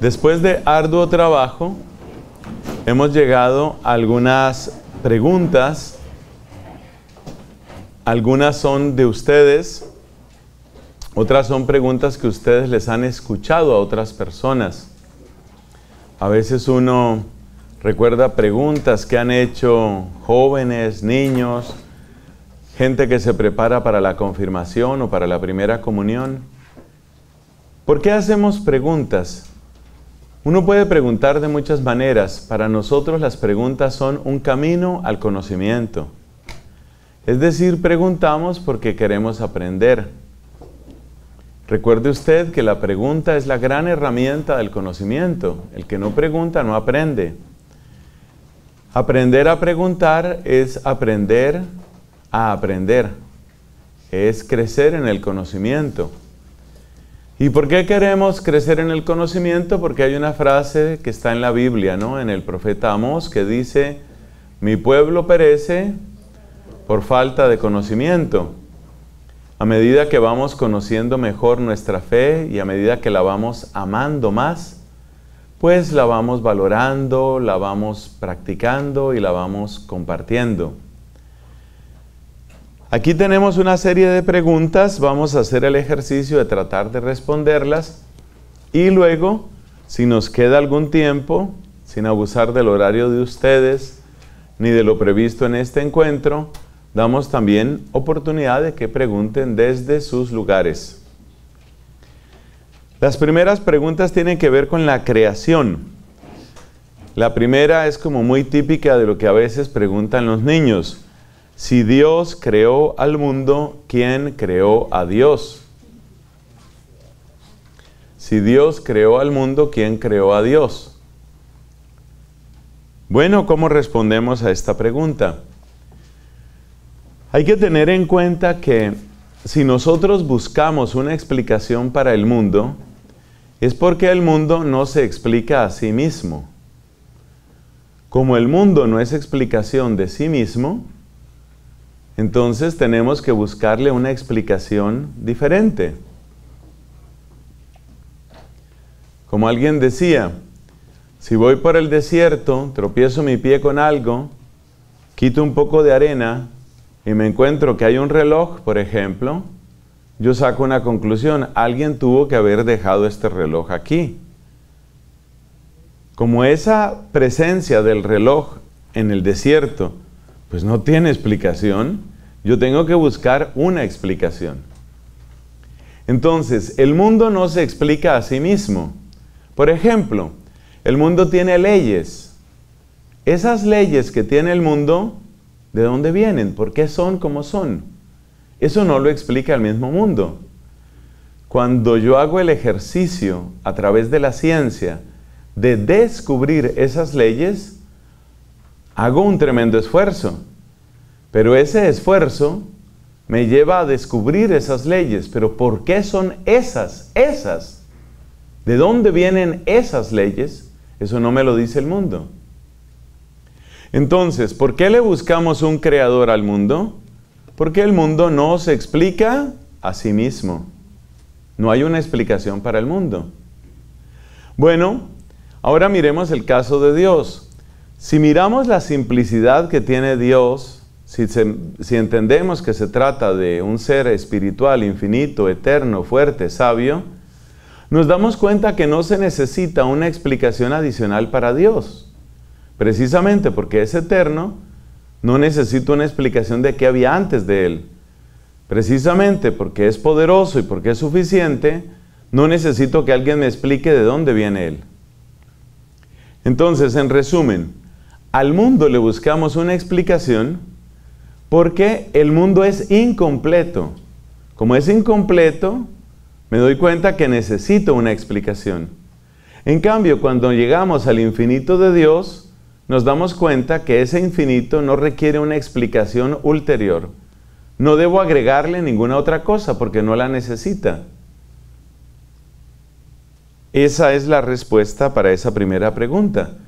Después de arduo trabajo, hemos llegado a algunas preguntas. Algunas son de ustedes, otras son preguntas que ustedes les han escuchado a otras personas. A veces uno recuerda preguntas que han hecho jóvenes, niños, gente que se prepara para la confirmación o para la primera comunión. ¿Por qué hacemos preguntas? Uno puede preguntar de muchas maneras. Para nosotros las preguntas son un camino al conocimiento. Es decir, preguntamos porque queremos aprender. Recuerde usted que la pregunta es la gran herramienta del conocimiento. El que no pregunta no aprende. Aprender a preguntar es aprender a aprender. Es crecer en el conocimiento. ¿Y por qué queremos crecer en el conocimiento? Porque hay una frase que está en la Biblia, ¿no? En el profeta Amós que dice, mi pueblo perece por falta de conocimiento. A medida que vamos conociendo mejor nuestra fe y a medida que la vamos amando más, pues la vamos valorando, la vamos practicando y la vamos compartiendo. Aquí tenemos una serie de preguntas, vamos a hacer el ejercicio de tratar de responderlas y luego, si nos queda algún tiempo, sin abusar del horario de ustedes ni de lo previsto en este encuentro, damos también oportunidad de que pregunten desde sus lugares. Las primeras preguntas tienen que ver con la creación. La primera es como muy típica de lo que a veces preguntan los niños. Si Dios creó al mundo, ¿quién creó a Dios? Si Dios creó al mundo, ¿quién creó a Dios? Bueno, ¿cómo respondemos a esta pregunta? Hay que tener en cuenta que si nosotros buscamos una explicación para el mundo, es porque el mundo no se explica a sí mismo. Como el mundo no es explicación de sí mismo, entonces tenemos que buscarle una explicación diferente. Como alguien decía, si voy por el desierto, tropiezo mi pie con algo, quito un poco de arena y me encuentro que hay un reloj, por ejemplo, yo saco una conclusión, alguien tuvo que haber dejado este reloj aquí. Como esa presencia del reloj en el desierto, pues no tiene explicación, yo tengo que buscar una explicación. Entonces, el mundo no se explica a sí mismo. Por ejemplo, el mundo tiene leyes. Esas leyes que tiene el mundo, ¿de dónde vienen? ¿Por qué son como son? Eso no lo explica el mismo mundo. Cuando yo hago el ejercicio a través de la ciencia de descubrir esas leyes, hago un tremendo esfuerzo. Pero ese esfuerzo me lleva a descubrir esas leyes. Pero ¿por qué son esas? Esas. ¿De dónde vienen esas leyes? Eso no me lo dice el mundo. Entonces, ¿por qué le buscamos un creador al mundo? Porque el mundo no se explica a sí mismo. No hay una explicación para el mundo. Bueno, ahora miremos el caso de Dios. Si miramos la simplicidad que tiene Dios, si, entendemos que se trata de un ser espiritual, infinito, eterno, fuerte, sabio, nos damos cuenta que no se necesita una explicación adicional para Dios. Precisamente porque es eterno, no necesito una explicación de qué había antes de Él. Precisamente porque es poderoso y porque es suficiente, no necesito que alguien me explique de dónde viene Él. Entonces, en resumen, al mundo le buscamos una explicación porque el mundo es incompleto. Como es incompleto, me doy cuenta que necesito una explicación. En cambio, cuando llegamos al infinito de Dios, nos damos cuenta que ese infinito no requiere una explicación ulterior. No debo agregarle ninguna otra cosa porque no la necesita. Esa es la respuesta para esa primera pregunta.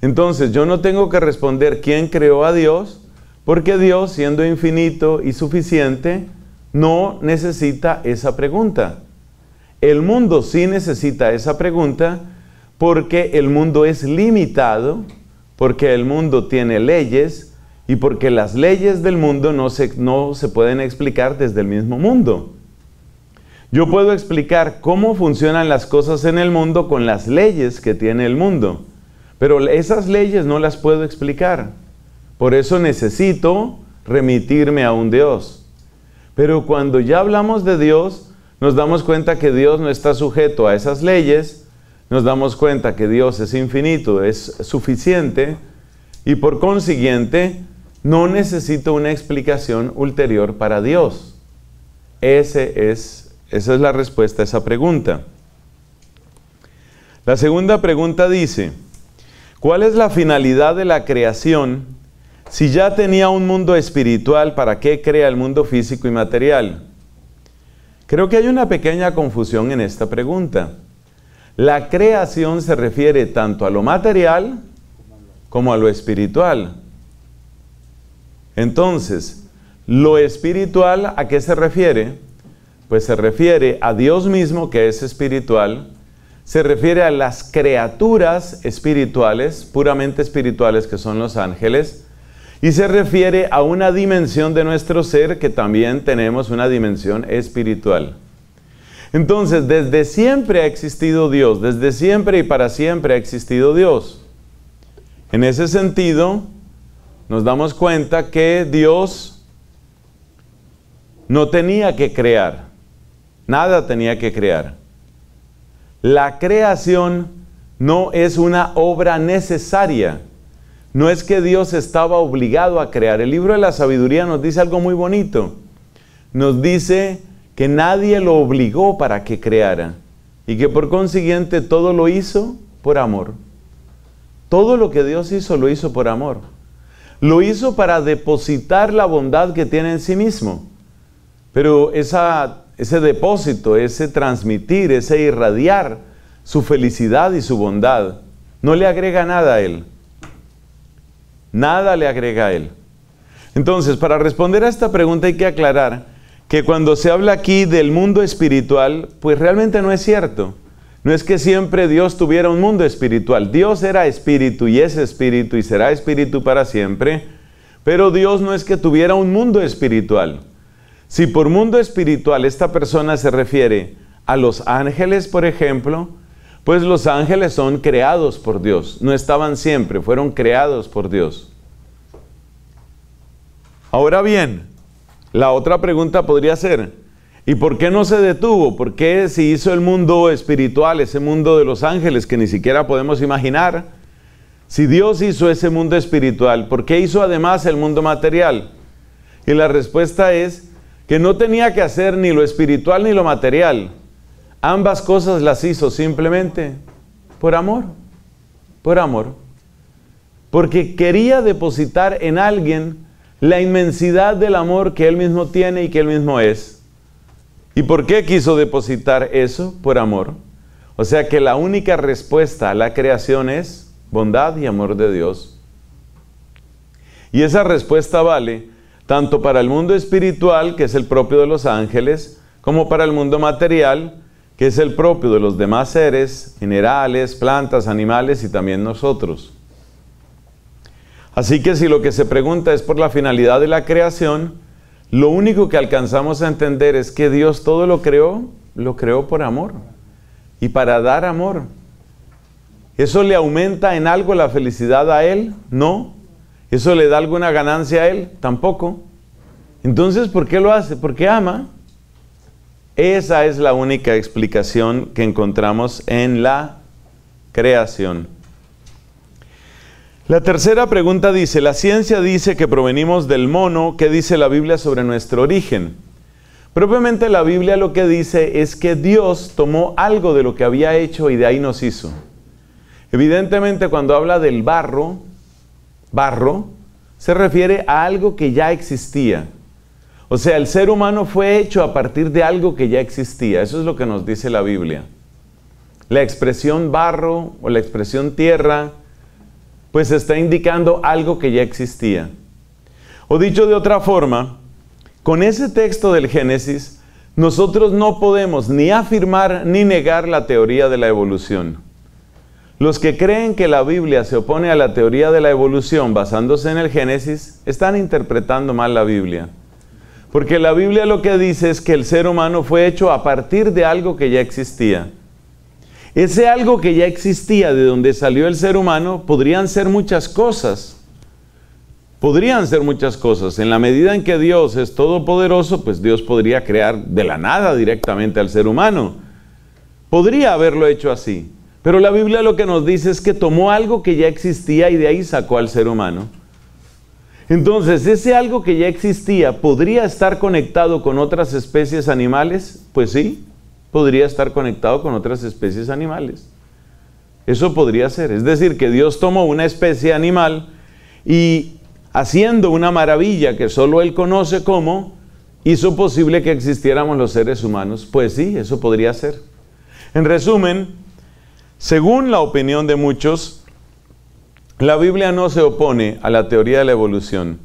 Entonces, yo no tengo que responder quién creó a Dios, porque Dios, siendo infinito y suficiente, no necesita esa pregunta. El mundo sí necesita esa pregunta porque el mundo es limitado, porque el mundo tiene leyes y porque las leyes del mundo no se, no se pueden explicar desde el mismo mundo. Yo puedo explicar cómo funcionan las cosas en el mundo con las leyes que tiene el mundo, pero esas leyes no las puedo explicar. Por eso necesito remitirme a un Dios. Pero cuando ya hablamos de Dios, nos damos cuenta que Dios no está sujeto a esas leyes, nos damos cuenta que Dios es infinito, es suficiente y por consiguiente no necesito una explicación ulterior para Dios. Es esa es la respuesta a esa pregunta. La segunda pregunta dice, ¿cuál es la finalidad de la creación si ya tenía un mundo espiritual, ¿para qué crea el mundo físico y material? Creo que hay una pequeña confusión en esta pregunta. La creación se refiere tanto a lo material como a lo espiritual. Entonces, lo espiritual, ¿a qué se refiere? pues se refiere a Dios mismo que es espiritual, se refiere a las criaturas espirituales, puramente espirituales que son los ángeles, y se refiere a una dimensión de nuestro ser que también tenemos una dimensión espiritual. Entonces, desde siempre ha existido Dios, desde siempre y para siempre ha existido Dios. En ese sentido, nos damos cuenta que Dios no tenía que crear. Nada tenía que crear. La creación no es una obra necesaria. No es que Dios estaba obligado a crear. El libro de la sabiduría nos dice algo muy bonito. Nos dice que nadie lo obligó para que creara y que por consiguiente todo lo hizo por amor. Todo lo que Dios hizo lo hizo por amor. Lo hizo para depositar la bondad que tiene en sí mismo. Pero ese depósito, ese transmitir, ese irradiar su felicidad y su bondad, no le agrega nada a Él. Nada le agrega a Él. Entonces, para responder a esta pregunta hay que aclarar que cuando se habla aquí del mundo espiritual, pues realmente no es cierto. No es que siempre Dios tuviera un mundo espiritual. Dios era espíritu y es espíritu y será espíritu para siempre. Pero Dios no es que tuviera un mundo espiritual. Si por mundo espiritual esta persona se refiere a los ángeles, por ejemplo, pues los ángeles son creados por Dios, no estaban siempre, fueron creados por Dios. Ahora bien, la otra pregunta podría ser, ¿y por qué no se detuvo? ¿Por qué si hizo el mundo espiritual, ese mundo de los ángeles que ni siquiera podemos imaginar? Si Dios hizo ese mundo espiritual, ¿por qué hizo además el mundo material? Y la respuesta es que no tenía que hacer ni lo espiritual ni lo material. Ambas cosas las hizo simplemente por amor, por amor. Porque quería depositar en alguien la inmensidad del amor que él mismo tiene y que él mismo es. ¿Y por qué quiso depositar eso? Por amor. O sea que la única respuesta a la creación es bondad y amor de Dios. Y esa respuesta vale tanto para el mundo espiritual, que es el propio de los ángeles, como para el mundo material, que es el propio de los demás seres, minerales, plantas, animales y también nosotros. Así que si lo que se pregunta es por la finalidad de la creación, lo único que alcanzamos a entender es que Dios todo lo creó, lo creó por amor y para dar amor. ¿Eso le aumenta en algo la felicidad a Él? No. ¿Eso le da alguna ganancia a él? Tampoco. Entonces, ¿por qué lo hace? Porque ama. Esa es la única explicación que encontramos en la creación. La tercera pregunta dice, la ciencia dice que provenimos del mono, ¿qué dice la Biblia sobre nuestro origen? Propiamente la Biblia lo que dice es que Dios tomó algo de lo que había hecho y de ahí nos hizo. Evidentemente cuando habla del barro, barro, se refiere a algo que ya existía. O sea, el ser humano fue hecho a partir de algo que ya existía. Eso es lo que nos dice la Biblia. La expresión barro o la expresión tierra, pues está indicando algo que ya existía. O dicho de otra forma, con ese texto del Génesis, nosotros no podemos ni afirmar ni negar la teoría de la evolución. Los que creen que la Biblia se opone a la teoría de la evolución basándose en el Génesis, están interpretando mal la Biblia. Porque la Biblia lo que dice es que el ser humano fue hecho a partir de algo que ya existía. Ese algo que ya existía de donde salió el ser humano podrían ser muchas cosas. Podrían ser muchas cosas. En la medida en que Dios es todopoderoso, pues Dios podría crear de la nada directamente al ser humano. Podría haberlo hecho así. Pero la Biblia lo que nos dice es que tomó algo que ya existía y de ahí sacó al ser humano. Entonces, ese algo que ya existía, ¿podría estar conectado con otras especies animales? Pues sí, podría estar conectado con otras especies animales. Eso podría ser. Es decir, que Dios tomó una especie animal y haciendo una maravilla que solo Él conoce cómo, hizo posible que existiéramos los seres humanos. Pues sí, eso podría ser. En resumen, según la opinión de muchos, la Biblia no se opone a la teoría de la evolución.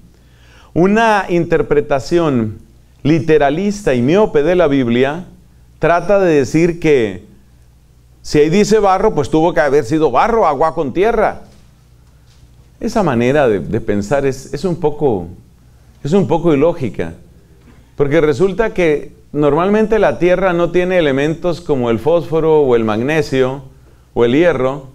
Una interpretación literalista y miope de la Biblia trata de decir que si ahí dice barro, pues tuvo que haber sido barro, agua con tierra. Esa manera de, pensar es, es, un poco, es un poco ilógica, porque resulta que normalmente la Tierra no tiene elementos como el fósforo o el magnesio o el hierro,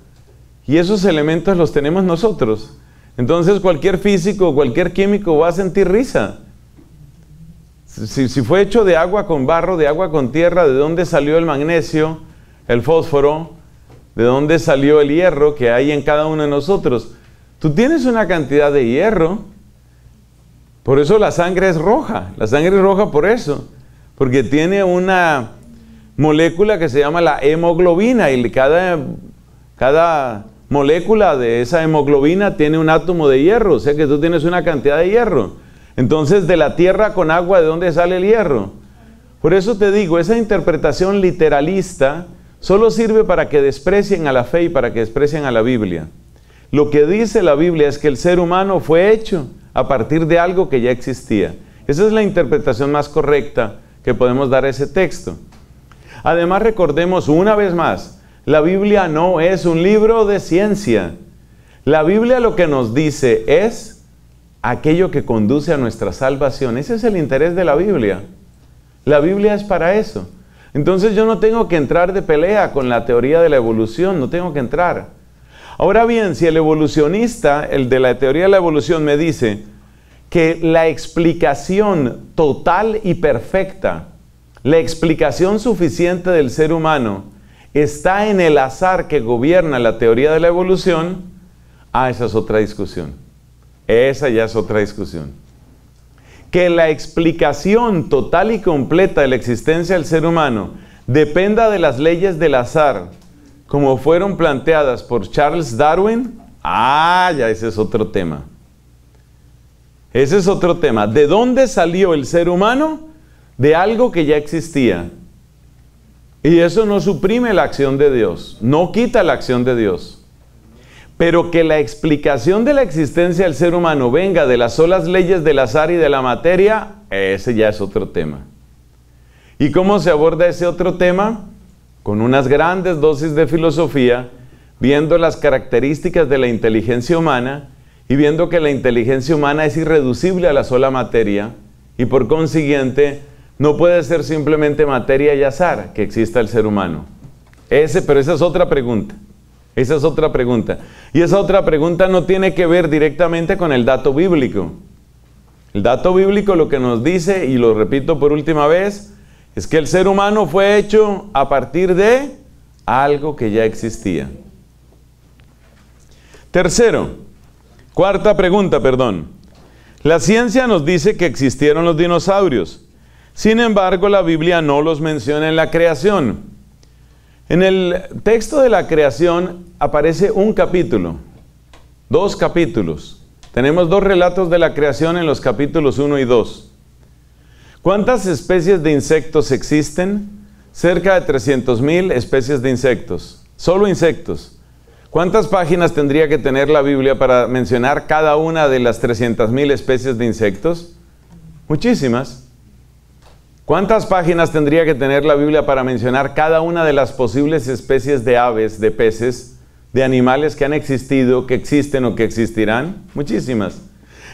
y esos elementos los tenemos nosotros. Entonces cualquier físico, cualquier químico va a sentir risa. Si, fue hecho de agua con barro, de agua con tierra, ¿de dónde salió el magnesio, el fósforo? ¿De dónde salió el hierro que hay en cada uno de nosotros? Tú tienes una cantidad de hierro, por eso la sangre es roja. La sangre es roja por eso, porque tiene una molécula que se llama la hemoglobina y cada, cada molécula de esa hemoglobina tiene un átomo de hierro, o sea que tú tienes una cantidad de hierro. Entonces, de la tierra con agua, ¿de dónde sale el hierro? Por eso te digo, esa interpretación literalista solo sirve para que desprecien a la fe y para que desprecien a la Biblia. Lo que dice la Biblia es que el ser humano fue hecho a partir de algo que ya existía. Esa es la interpretación más correcta que podemos dar a ese texto. Además, recordemos una vez más, la Biblia no es un libro de ciencia. La Biblia lo que nos dice es aquello que conduce a nuestra salvación. Ese es el interés de la Biblia. La Biblia es para eso. Entonces yo no tengo que entrar de pelea con la teoría de la evolución, no tengo que entrar. Ahora bien, si el evolucionista, el de la teoría de la evolución, me dice que la explicación total y perfecta, la explicación suficiente del ser humano, está en el azar que gobierna la teoría de la evolución, ah, esa es otra discusión. Esa ya es otra discusión. Que la explicación total y completa de la existencia del ser humano dependa de las leyes del azar, como fueron planteadas por Charles Darwin, ah, ya ese es otro tema. Ese es otro tema. ¿De dónde salió el ser humano? De algo que ya existía. Y eso no suprime la acción de Dios, no quita la acción de Dios. Pero que la explicación de la existencia del ser humano venga de las solas leyes del azar y de la materia, ese ya es otro tema. ¿Y cómo se aborda ese otro tema? con unas grandes dosis de filosofía, viendo las características de la inteligencia humana y viendo que la inteligencia humana es irreducible a la sola materia y por consiguiente no puede ser simplemente materia y azar que exista el ser humano. Ese, pero esa es otra pregunta. Esa es otra pregunta. Y esa otra pregunta no tiene que ver directamente con el dato bíblico. El dato bíblico lo que nos dice, y lo repito por última vez, es que el ser humano fue hecho a partir de algo que ya existía. Tercero, cuarta pregunta, perdón. La ciencia nos dice que existieron los dinosaurios. Sin embargo, la Biblia no los menciona en la creación. En el texto de la creación aparece un capítulo, dos capítulos. Tenemos dos relatos de la creación en los capítulos 1 y 2. ¿Cuántas especies de insectos existen? Cerca de 300.000 especies de insectos. Solo insectos. ¿Cuántas páginas tendría que tener la Biblia para mencionar cada una de las 300.000 especies de insectos? Muchísimas. ¿Cuántas páginas tendría que tener la Biblia para mencionar cada una de las posibles especies de aves, de peces, de animales que han existido, que existen o que existirán? Muchísimas.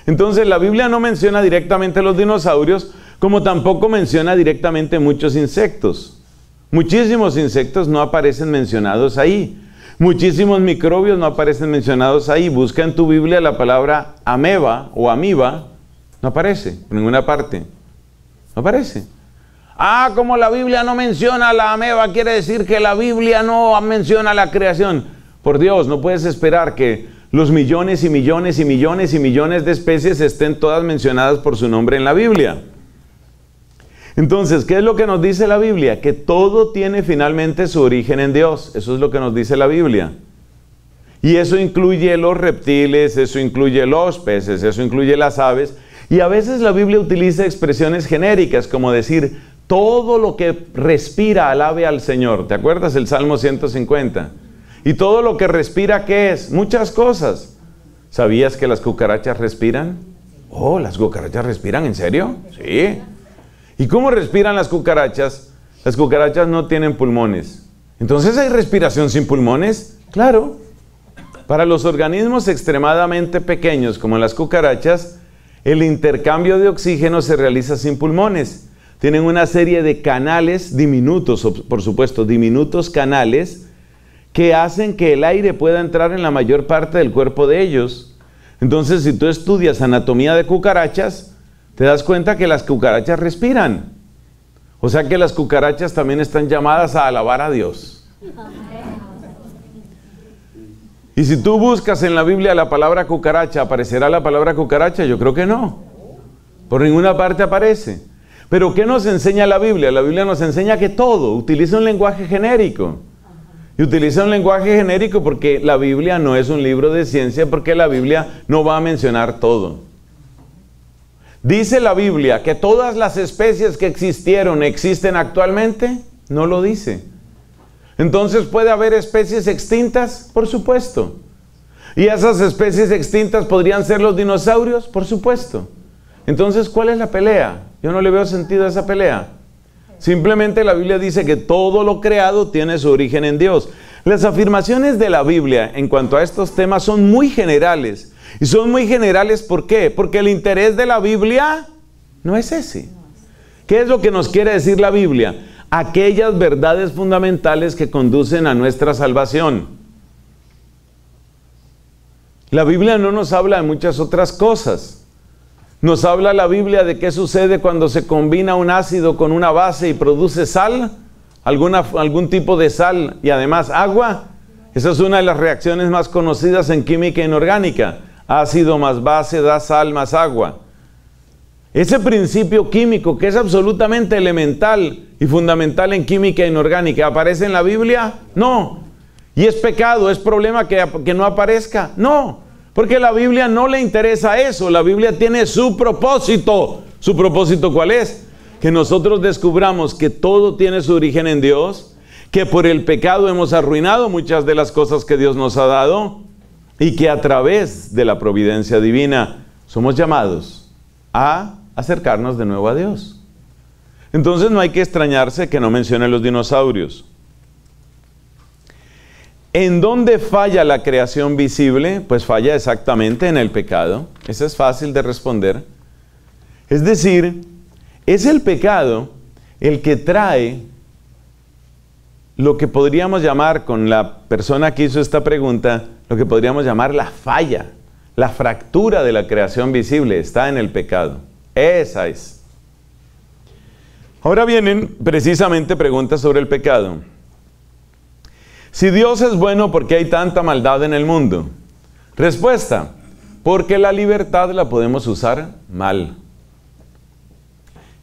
Entonces la Biblia no menciona directamente los dinosaurios, como tampoco menciona directamente muchos insectos. Muchísimos insectos no aparecen mencionados ahí. Muchísimos microbios no aparecen mencionados ahí. Busca en tu Biblia la palabra ameba o amiba. No aparece en ninguna parte. No aparece. Ah, como la Biblia no menciona la ameba, quiere decir que la Biblia no menciona la creación. Por Dios, no puedes esperar que los millones y millones y millones y millones de especies estén todas mencionadas por su nombre en la Biblia. Entonces, ¿qué es lo que nos dice la Biblia? Que todo tiene finalmente su origen en Dios. Eso es lo que nos dice la Biblia. Y eso incluye los reptiles, eso incluye los peces, eso incluye las aves. Y a veces la Biblia utiliza expresiones genéricas, como decir, todo lo que respira alabe al Señor. ¿Te acuerdas el Salmo 150? Y todo lo que respira, ¿qué es? Muchas cosas. ¿Sabías que las cucarachas respiran? Oh, las cucarachas respiran, ¿en serio? Sí. ¿Y cómo respiran las cucarachas? Las cucarachas no tienen pulmones. Entonces hay respiración sin pulmones. Claro. Para los organismos extremadamente pequeños como las cucarachas, el intercambio de oxígeno se realiza sin pulmones. Tienen una serie de canales diminutos, por supuesto, diminutos canales que hacen que el aire pueda entrar en la mayor parte del cuerpo de ellos. Entonces, si tú estudias anatomía de cucarachas, te das cuenta que las cucarachas respiran. O sea que las cucarachas también están llamadas a alabar a Dios. Y si tú buscas en la Biblia la palabra cucaracha, ¿aparecerá la palabra cucaracha? Yo creo que no. Por ninguna parte aparece. Pero ¿qué nos enseña la Biblia? La Biblia nos enseña que todo utiliza un lenguaje genérico. Y utiliza un lenguaje genérico porque la Biblia no es un libro de ciencia, porque la Biblia no va a mencionar todo. ¿Dice la Biblia que todas las especies que existieron existen actualmente? No lo dice. Entonces, ¿puede haber especies extintas? Por supuesto. ¿Y esas especies extintas podrían ser los dinosaurios? Por supuesto. Entonces, ¿cuál es la pelea? Yo no le veo sentido a esa pelea. Simplemente la Biblia dice que todo lo creado tiene su origen en Dios. Las afirmaciones de la Biblia en cuanto a estos temas son muy generales y son muy generales, ¿por qué? Porque el interés de la Biblia no es ese. ¿Qué es lo que nos quiere decir la Biblia? Aquellas verdades fundamentales que conducen a nuestra salvación. La Biblia no nos habla de muchas otras cosas. Nos habla la Biblia de qué sucede cuando se combina un ácido con una base y produce sal, algún tipo de sal y además agua. Esa es una de las reacciones más conocidas en química inorgánica ácido más base da sal más agua. Ese principio químico que es absolutamente elemental y fundamental en química inorgánica, ¿aparece en la Biblia? No. ¿Y es pecado? ¿Es problema que, que no aparezca? No. Porque la Biblia no le interesa eso. La Biblia tiene su propósito. ¿Su propósito cuál es? Que nosotros descubramos que todo tiene su origen en Dios, que por el pecado hemos arruinado muchas de las cosas que Dios nos ha dado y que a través de la providencia divina somos llamados a acercarnos de nuevo a Dios. Entonces no hay que extrañarse que no mencione los dinosaurios. ¿En dónde falla la creación visible? Pues falla exactamente en el pecado. Eso es fácil de responder. Es decir, es el pecado el que trae lo que podríamos llamar con la persona que hizo esta pregunta, lo que podríamos llamar la falla, la fractura de la creación visible, está en el pecado. Esa es. Ahora vienen precisamente preguntas sobre el pecado. Si Dios es bueno, ¿por qué hay tanta maldad en el mundo? Respuesta, porque la libertad la podemos usar mal.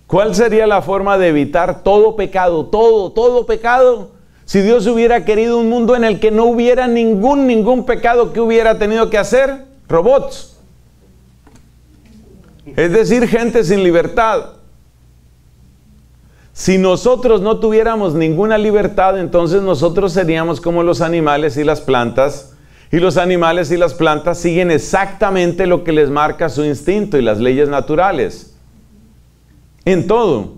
¿Cuál sería la forma de evitar todo pecado, todo, todo pecado? si Dios hubiera querido un mundo en el que no hubiera ningún, ningún pecado que hubiera tenido que hacer? Robots. Es decir, gente sin libertad. Si nosotros no tuviéramos ninguna libertad, entonces nosotros seríamos como los animales y las plantas. Y los animales y las plantas siguen exactamente lo que les marca su instinto y las leyes naturales. En todo.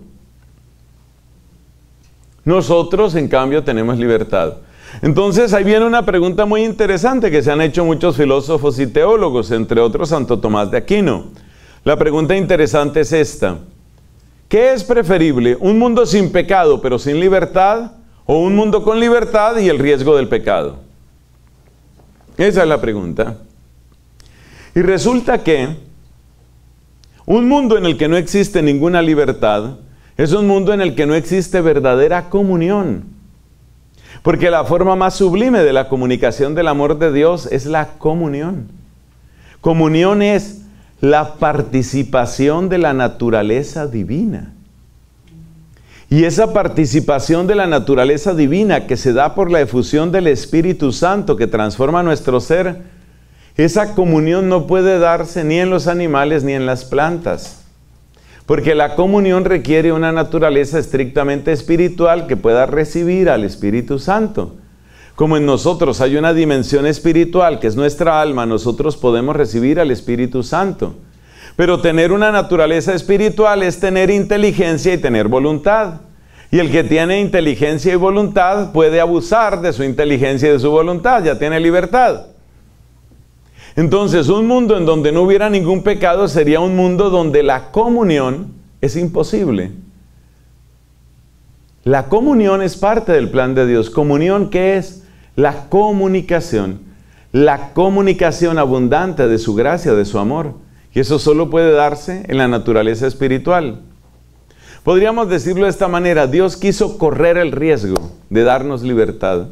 Nosotros, en cambio, tenemos libertad. Entonces ahí viene una pregunta muy interesante que se han hecho muchos filósofos y teólogos, entre otros Santo Tomás de Aquino. La pregunta interesante es esta. ¿Qué es preferible? ¿Un mundo sin pecado pero sin libertad? ¿O un mundo con libertad y el riesgo del pecado? Esa es la pregunta. Y resulta que un mundo en el que no existe ninguna libertad es un mundo en el que no existe verdadera comunión. Porque la forma más sublime de la comunicación del amor de Dios es la comunión. Comunión es la participación de la naturaleza divina. Y esa participación de la naturaleza divina que se da por la efusión del Espíritu Santo que transforma nuestro ser, esa comunión no puede darse ni en los animales ni en las plantas. Porque la comunión requiere una naturaleza estrictamente espiritual que pueda recibir al Espíritu Santo. Como en nosotros hay una dimensión espiritual que es nuestra alma, nosotros podemos recibir al Espíritu Santo. Pero tener una naturaleza espiritual es tener inteligencia y tener voluntad. Y el que tiene inteligencia y voluntad puede abusar de su inteligencia y de su voluntad, ya tiene libertad. Entonces, un mundo en donde no hubiera ningún pecado sería un mundo donde la comunión es imposible. La comunión es parte del plan de Dios. ¿Comunión qué es? La comunicación. La comunicación abundante de su gracia, de su amor. Y eso solo puede darse en la naturaleza espiritual. Podríamos decirlo de esta manera, Dios quiso correr el riesgo de darnos libertad.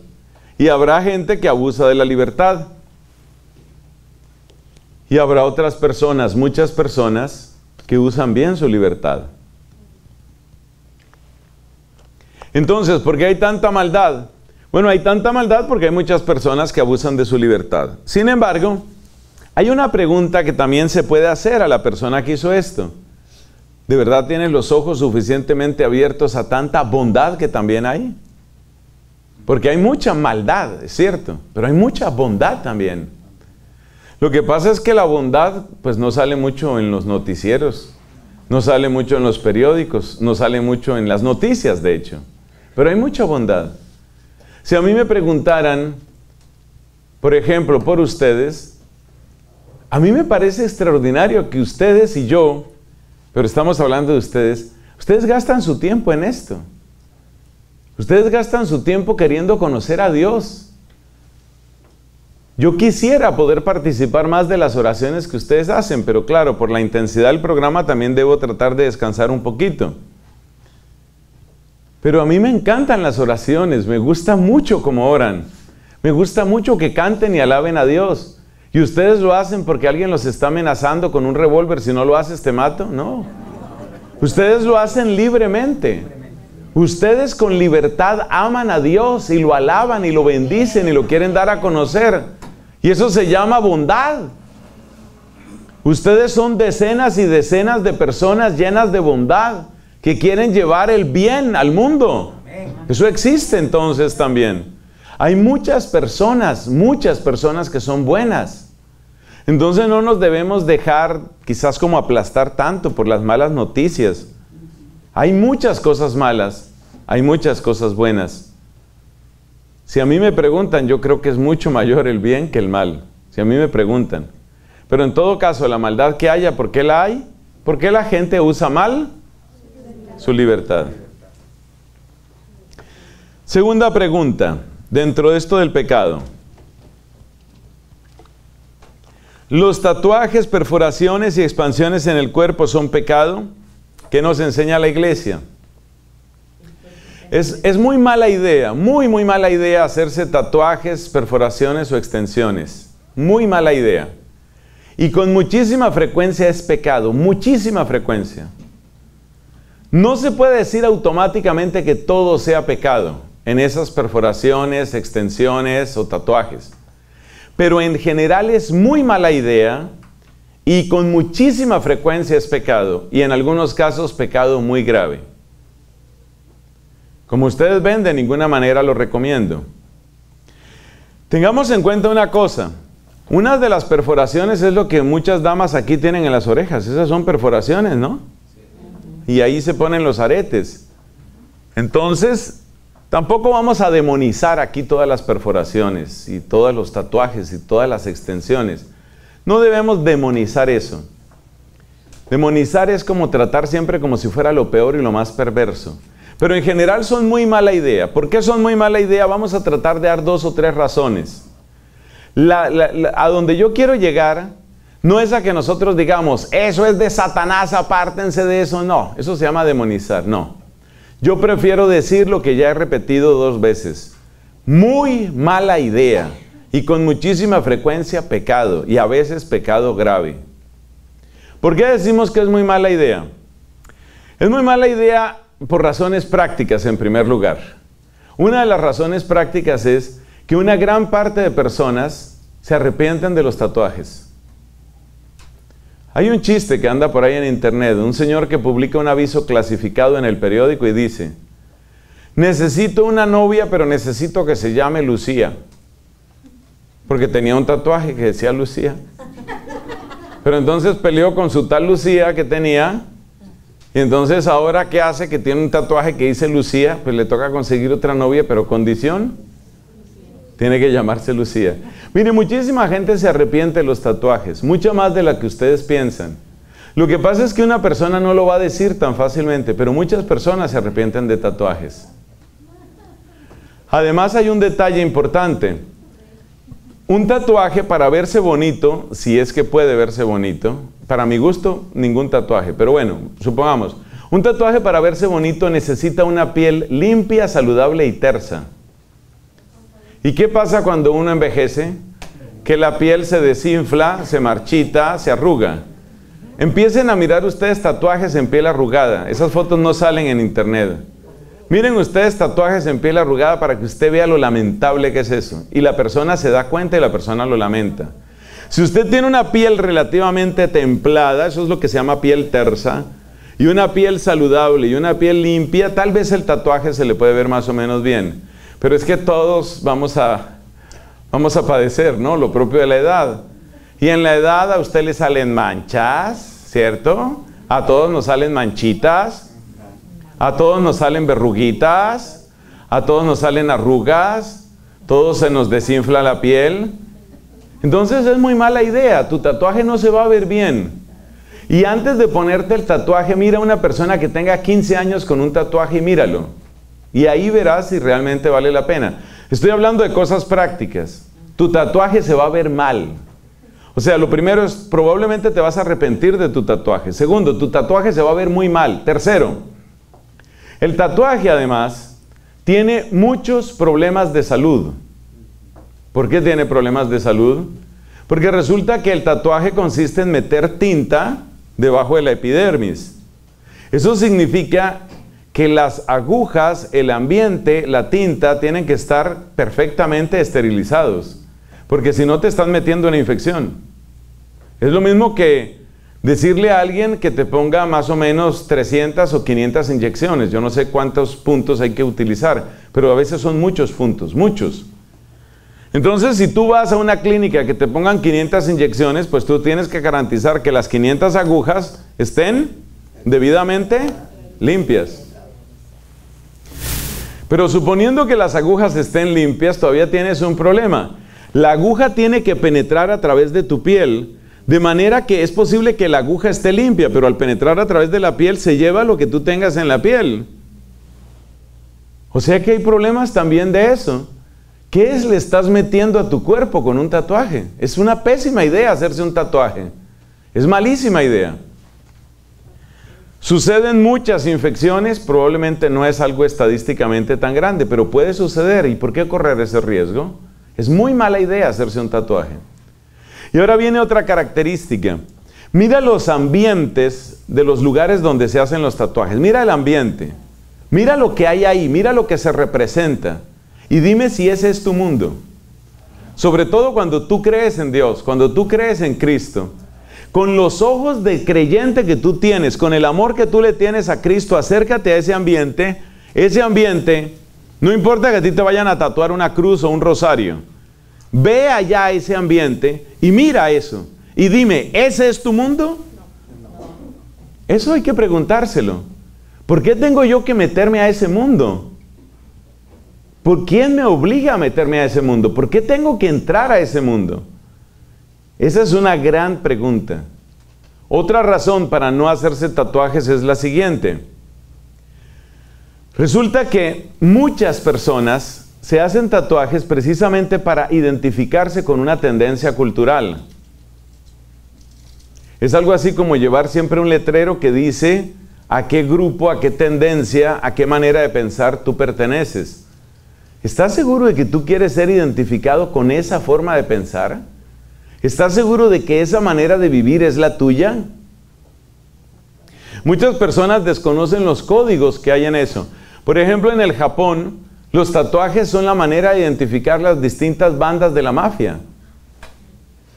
Y habrá gente que abusa de la libertad. Y habrá otras personas, muchas personas, que usan bien su libertad. Entonces, ¿por qué hay tanta maldad? Bueno, hay tanta maldad porque hay muchas personas que abusan de su libertad. Sin embargo, hay una pregunta que también se puede hacer a la persona que hizo esto. ¿De verdad tienes los ojos suficientemente abiertos a tanta bondad que también hay? Porque hay mucha maldad, es cierto, pero hay mucha bondad también. Lo que pasa es que la bondad pues no sale mucho en los noticieros, no sale mucho en los periódicos, no sale mucho en las noticias, de hecho. Pero hay mucha bondad. Si a mí me preguntaran, por ejemplo, por ustedes, a mí me parece extraordinario que ustedes y yo, pero estamos hablando de ustedes, ustedes gastan su tiempo en esto. Ustedes gastan su tiempo queriendo conocer a Dios. Yo quisiera poder participar más de las oraciones que ustedes hacen, pero claro, por la intensidad del programa también debo tratar de descansar un poquito. Pero a mí me encantan las oraciones, me gusta mucho cómo oran, me gusta mucho que canten y alaben a Dios. ¿Y ustedes lo hacen porque alguien los está amenazando con un revólver? Si no lo haces, te mato. No. Ustedes lo hacen libremente. Ustedes con libertad aman a Dios y lo alaban y lo bendicen y lo quieren dar a conocer. Y eso se llama bondad. Ustedes son decenas y decenas de personas llenas de bondad que quieren llevar el bien al mundo. Eso existe entonces también. Hay muchas personas, muchas personas que son buenas. Entonces no nos debemos dejar quizás como aplastar tanto por las malas noticias. Hay muchas cosas malas, hay muchas cosas buenas. Si a mí me preguntan, yo creo que es mucho mayor el bien que el mal. Si a mí me preguntan. Pero en todo caso, la maldad que haya, ¿por qué la hay? ¿Por qué la gente usa mal? Su libertad. Segunda pregunta, dentro de esto del pecado. ¿Los tatuajes, perforaciones y expansiones en el cuerpo son pecado? ¿Qué nos enseña la iglesia? Es, muy mala idea, muy, muy mala idea hacerse tatuajes, perforaciones o extensiones. Muy mala idea. Y con muchísima frecuencia es pecado, muchísima frecuencia. No se puede decir automáticamente que todo sea pecado. en esas perforaciones, extensiones o tatuajes. Pero en general es muy mala idea y con muchísima frecuencia es pecado y en algunos casos pecado muy grave. Como ustedes ven, de ninguna manera lo recomiendo. Tengamos en cuenta una cosa. Una de las perforaciones es lo que muchas damas aquí tienen en las orejas. Esas son perforaciones, ¿no? Y ahí se ponen los aretes. Entonces, tampoco vamos a demonizar aquí todas las perforaciones y todos los tatuajes y todas las extensiones. No debemos demonizar eso. Demonizar es como tratar siempre como si fuera lo peor y lo más perverso. Pero en general son muy mala idea. ¿Por qué son muy mala idea? Vamos a tratar de dar dos o tres razones. a donde yo quiero llegar no es a que nosotros digamos, eso es de Satanás, apártense de eso. No, eso se llama demonizar. No. Yo prefiero decir lo que ya he repetido dos veces. Muy mala idea y con muchísima frecuencia pecado y a veces pecado grave. ¿Por qué decimos que es muy mala idea? Es muy mala idea por razones prácticas en primer lugar. Una de las razones prácticas es que una gran parte de personas se arrepienten de los tatuajes. Hay un chiste que anda por ahí en internet, un señor que publica un aviso clasificado en el periódico y dice, necesito una novia pero necesito que se llame Lucía, porque tenía un tatuaje que decía Lucía. Pero entonces peleó con su tal Lucía que tenía y entonces ahora, ¿qué hace? Que tiene un tatuaje que dice Lucía, pues le toca conseguir otra novia, pero condición, tiene que llamarse Lucía. Mire, muchísima gente se arrepiente de los tatuajes, mucha más de la que ustedes piensan. Lo que pasa es que una persona no lo va a decir tan fácilmente, pero muchas personas se arrepienten de tatuajes. Además hay un detalle importante. Un tatuaje para verse bonito, si es que puede verse bonito, para mi gusto, ningún tatuaje, pero bueno, supongamos, un tatuaje para verse bonito necesita una piel limpia, saludable y tersa. ¿Y qué pasa cuando uno envejece? Que la piel se desinfla, se marchita, se arruga. Empiecen a mirar ustedes tatuajes en piel arrugada. Esas fotos no salen en internet. Miren ustedes tatuajes en piel arrugada para que usted vea lo lamentable que es eso. Y la persona se da cuenta y la persona lo lamenta. Si usted tiene una piel relativamente templada, eso es lo que se llama piel tersa, y una piel saludable y una piel limpia, tal vez el tatuaje se le puede ver más o menos bien. Pero es que todos vamos a, vamos a padecer, ¿no? Lo propio de la edad. Y en la edad a usted le salen manchas, ¿cierto? A todos nos salen manchitas, a todos nos salen verruguitas, a todos nos salen arrugas, todos se nos desinfla la piel. Entonces es muy mala idea, tu tatuaje no se va a ver bien. Y antes de ponerte el tatuaje, mira a una persona que tenga 15 años con un tatuaje y míralo. Y ahí verás si realmente vale la pena. Estoy hablando de cosas prácticas. Tu tatuaje se va a ver mal. O sea, lo primero es, probablemente te vas a arrepentir de tu tatuaje. Segundo, tu tatuaje se va a ver muy mal. Tercero, el tatuaje además tiene muchos problemas de salud. ¿Por qué tiene problemas de salud? Porque resulta que el tatuaje consiste en meter tinta debajo de la epidermis. Eso significa que las agujas, el ambiente, la tinta tienen que estar perfectamente esterilizados, porque si no te están metiendo una infección. Es lo mismo que Decirle a alguien que te ponga más o menos 300 o 500 inyecciones, yo no sé cuántos puntos hay que utilizar, pero a veces son muchos puntos, muchos. Entonces, si tú vas a una clínica que te pongan 500 inyecciones, pues tú tienes que garantizar que las 500 agujas estén debidamente limpias. Pero suponiendo que las agujas estén limpias, todavía tienes un problema. La aguja tiene que penetrar a través de tu piel de manera que es posible que la aguja esté limpia, pero al penetrar a través de la piel se lleva lo que tú tengas en la piel. O sea que hay problemas también de eso. ¿Qué es le estás metiendo a tu cuerpo con un tatuaje? Es una pésima idea hacerse un tatuaje. Es malísima idea. Suceden muchas infecciones, probablemente no es algo estadísticamente tan grande, pero puede suceder. ¿Y por qué correr ese riesgo? Es muy mala idea hacerse un tatuaje. Y ahora viene otra característica. Mira los ambientes de los lugares donde se hacen los tatuajes. Mira el ambiente. Mira lo que hay ahí, mira lo que se representa. Y dime si ese es tu mundo. Sobre todo cuando tú crees en Dios, cuando tú crees en Cristo. Con los ojos de creyente que tú tienes, con el amor que tú le tienes a Cristo, acércate a ese ambiente. Ese ambiente, no importa que a ti te vayan a tatuar una cruz o un rosario. Ve allá ese ambiente y mira eso. Y dime, ¿ese es tu mundo? Eso hay que preguntárselo. ¿Por qué tengo yo que meterme a ese mundo? ¿Por quién me obliga a meterme a ese mundo? ¿Por qué tengo que entrar a ese mundo? Esa es una gran pregunta. Otra razón para no hacerse tatuajes es la siguiente. Resulta que muchas personas se hacen tatuajes precisamente para identificarse con una tendencia cultural. Es algo así como llevar siempre un letrero que dice a qué grupo, a qué tendencia, a qué manera de pensar tú perteneces. ¿Estás seguro de que tú quieres ser identificado con esa forma de pensar? ¿Estás seguro de que esa manera de vivir es la tuya? Muchas personas desconocen los códigos que hay en eso. Por ejemplo, en el Japón, los tatuajes son la manera de identificar las distintas bandas de la mafia.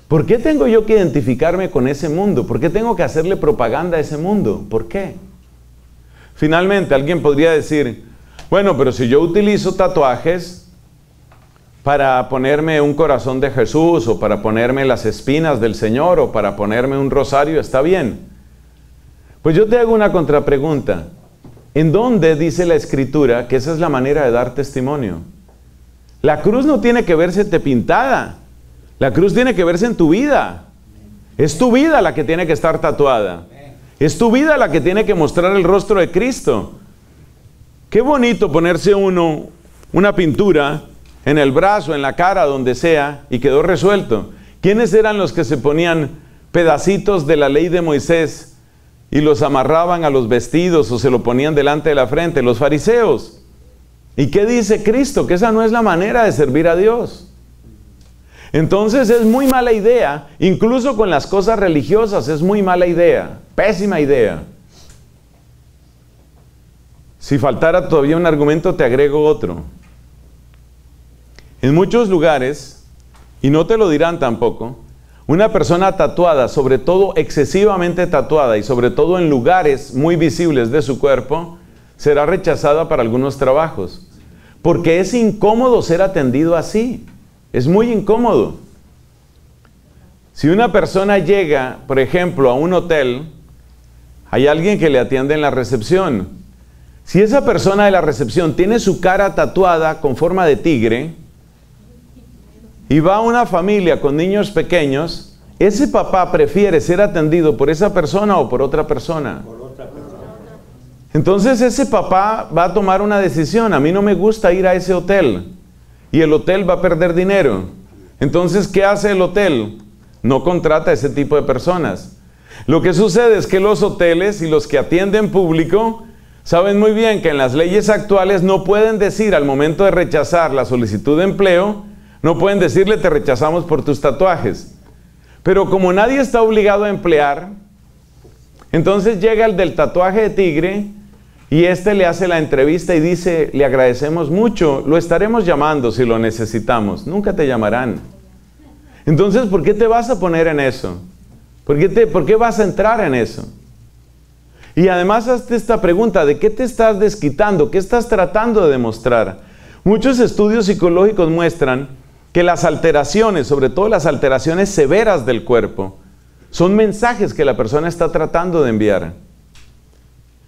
¿Por qué tengo yo que identificarme con ese mundo? ¿Por qué tengo que hacerle propaganda a ese mundo? ¿Por qué? Finalmente, alguien podría decir, bueno, pero si yo utilizo tatuajes para ponerme un corazón de Jesús o para ponerme las espinas del Señor o para ponerme un rosario, está bien. Pues yo te hago una contrapregunta. ¿En dónde dice la escritura que esa es la manera de dar testimonio? La cruz no tiene que verse te pintada. La cruz tiene que verse en tu vida. Es tu vida la que tiene que estar tatuada. Es tu vida la que tiene que mostrar el rostro de Cristo. Qué bonito ponerse uno una pintura en el brazo, en la cara, donde sea, y quedó resuelto. ¿Quiénes eran los que se ponían pedacitos de la ley de Moisés y los amarraban a los vestidos o se lo ponían delante de la frente? Los fariseos. ¿Y qué dice Cristo? Que esa no es la manera de servir a Dios. Entonces es muy mala idea, incluso con las cosas religiosas, es muy mala idea, pésima idea. Si faltara todavía un argumento, te agrego otro. En muchos lugares, y no te lo dirán tampoco, una persona tatuada, sobre todo excesivamente tatuada y sobre todo en lugares muy visibles de su cuerpo, será rechazada para algunos trabajos. Porque es incómodo ser atendido así. Es muy incómodo. Si una persona llega, por ejemplo, a un hotel, hay alguien que le atiende en la recepción. Si esa persona de la recepción tiene su cara tatuada con forma de tigre y va una familia con niños pequeños, ese papá prefiere ser atendido por esa persona o por otra persona. Entonces ese papá va a tomar una decisión. A mí no me gusta ir a ese hotel y el hotel va a perder dinero. Entonces, ¿qué hace el hotel? No contrata a ese tipo de personas. Lo que sucede es que los hoteles y los que atienden público saben muy bien que en las leyes actuales no pueden decir al momento de rechazar la solicitud de empleo, no pueden decirle te rechazamos por tus tatuajes. Pero como nadie está obligado a emplear, entonces llega el del tatuaje de tigre y este le hace la entrevista y dice, le agradecemos mucho, lo estaremos llamando si lo necesitamos. Nunca te llamarán. Entonces, ¿por qué te vas a poner en eso? ¿Por qué, te, ¿Por qué vas a entrar en eso? Y además hazte esta pregunta, ¿de qué te estás desquitando? ¿Qué estás tratando de demostrar? Muchos estudios psicológicos muestran que las alteraciones, sobre todo las alteraciones severas del cuerpo, son mensajes que la persona está tratando de enviar.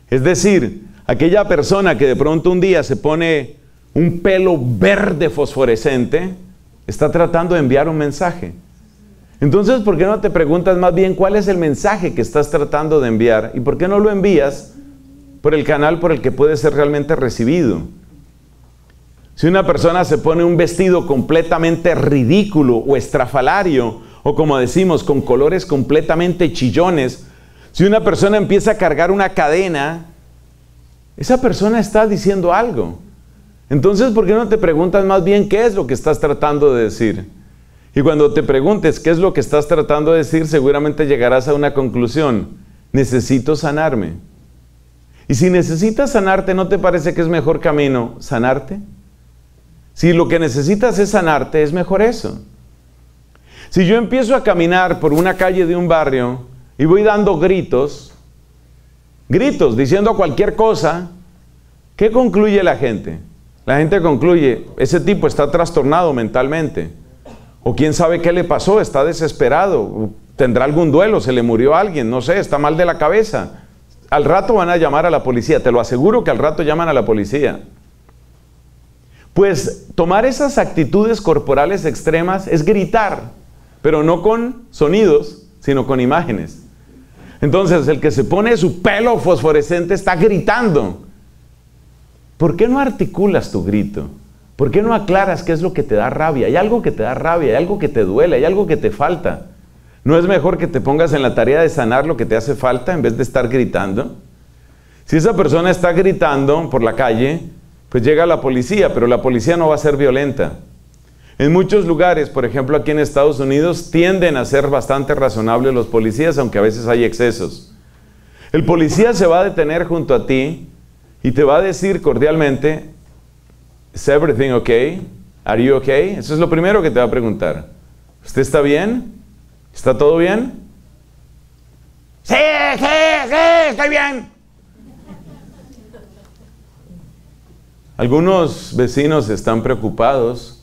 Es decir, aquella persona que de pronto un día se pone un pelo verde fosforescente, está tratando de enviar un mensaje. Entonces, ¿por qué no te preguntas más bien cuál es el mensaje que estás tratando de enviar y por qué no lo envías por el canal por el que puede ser realmente recibido? Si una persona se pone un vestido completamente ridículo o estrafalario, o como decimos, con colores completamente chillones, si una persona empieza a cargar una cadena esa persona está diciendo algo. Entonces, ¿por qué no te preguntas más bien qué es lo que estás tratando de decir? Y cuando te preguntes qué es lo que estás tratando de decir, seguramente llegarás a una conclusión. Necesito sanarme. Y si necesitas sanarte, ¿no te parece que es mejor camino sanarte? Si lo que necesitas es sanarte, es mejor eso. Si yo empiezo a caminar por una calle de un barrio y voy dando gritos, gritos, diciendo cualquier cosa, ¿qué concluye la gente? La gente concluye, ese tipo está trastornado mentalmente. O quién sabe qué le pasó, está desesperado, tendrá algún duelo, se le murió alguien, no sé, está mal de la cabeza. Al rato van a llamar a la policía, te lo aseguro que al rato llaman a la policía. Pues tomar esas actitudes corporales extremas es gritar, pero no con sonidos, sino con imágenes. Entonces el que se pone su pelo fosforescente está gritando. ¿Por qué no articulas tu grito? ¿Por qué no aclaras qué es lo que te da rabia? Hay algo que te da rabia, hay algo que te duele, hay algo que te falta. ¿No es mejor que te pongas en la tarea de sanar lo que te hace falta en vez de estar gritando? Si esa persona está gritando por la calle, pues llega la policía, pero la policía no va a ser violenta. En muchos lugares, por ejemplo aquí en Estados Unidos, tienden a ser bastante razonables los policías, aunque a veces hay excesos. El policía se va a detener junto a ti y te va a decir cordialmente, ¿Is everything okay? Are you okay? Eso es lo primero que te va a preguntar. ¿Usted está bien? ¿Está todo bien? Sí, sí, sí, estoy bien. Algunos vecinos están preocupados,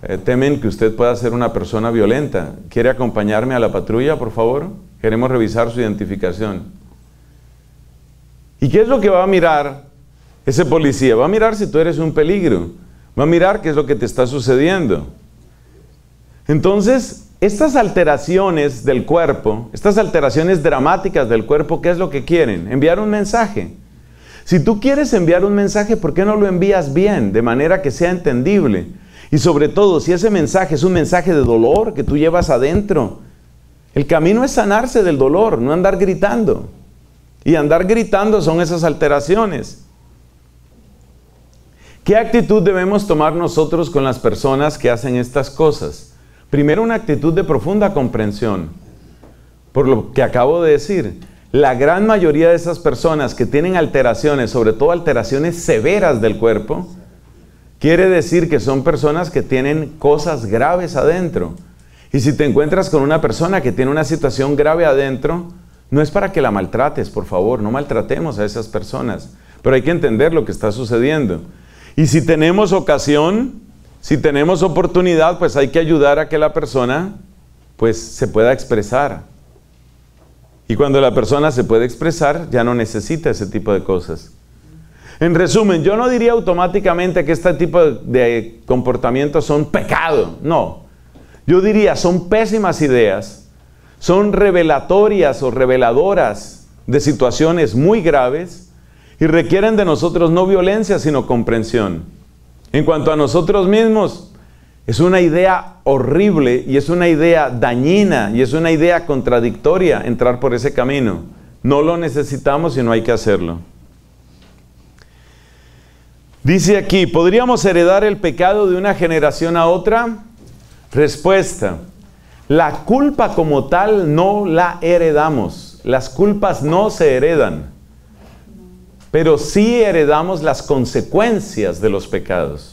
eh, temen que usted pueda ser una persona violenta. ¿Quiere acompañarme a la patrulla, por favor? Queremos revisar su identificación. ¿Y qué es lo que va a mirar ese policía? Va a mirar si tú eres un peligro. Va a mirar qué es lo que te está sucediendo. Entonces, estas alteraciones del cuerpo, estas alteraciones dramáticas del cuerpo, ¿qué es lo que quieren? Enviar un mensaje. Si tú quieres enviar un mensaje, ¿por qué no lo envías bien, de manera que sea entendible? Y sobre todo, si ese mensaje es un mensaje de dolor que tú llevas adentro, el camino es sanarse del dolor, no andar gritando. Y andar gritando son esas alteraciones. ¿Qué actitud debemos tomar nosotros con las personas que hacen estas cosas? Primero, una actitud de profunda comprensión. Por lo que acabo de decir, la gran mayoría de esas personas que tienen alteraciones, sobre todo alteraciones severas del cuerpo, quiere decir que son personas que tienen cosas graves adentro. Y si te encuentras con una persona que tiene una situación grave adentro, no es para que la maltrates, por favor, no maltratemos a esas personas, pero hay que entender lo que está sucediendo. Y si tenemos ocasión, si tenemos oportunidad, pues hay que ayudar a que la persona pues se pueda expresar. Y cuando la persona se puede expresar, ya no necesita ese tipo de cosas. En resumen, yo no diría automáticamente que este tipo de comportamientos son pecado, no. Yo diría son pésimas ideas, son revelatorias o reveladoras de situaciones muy graves y requieren de nosotros no violencia, sino comprensión. En cuanto a nosotros mismos, es una idea horrible y es una idea dañina y es una idea contradictoria entrar por ese camino. No lo necesitamos y no hay que hacerlo. Dice aquí, ¿podríamos heredar el pecado de una generación a otra? Respuesta, la culpa como tal no la heredamos. Las culpas no se heredan pero sí heredamos las consecuencias de los pecados.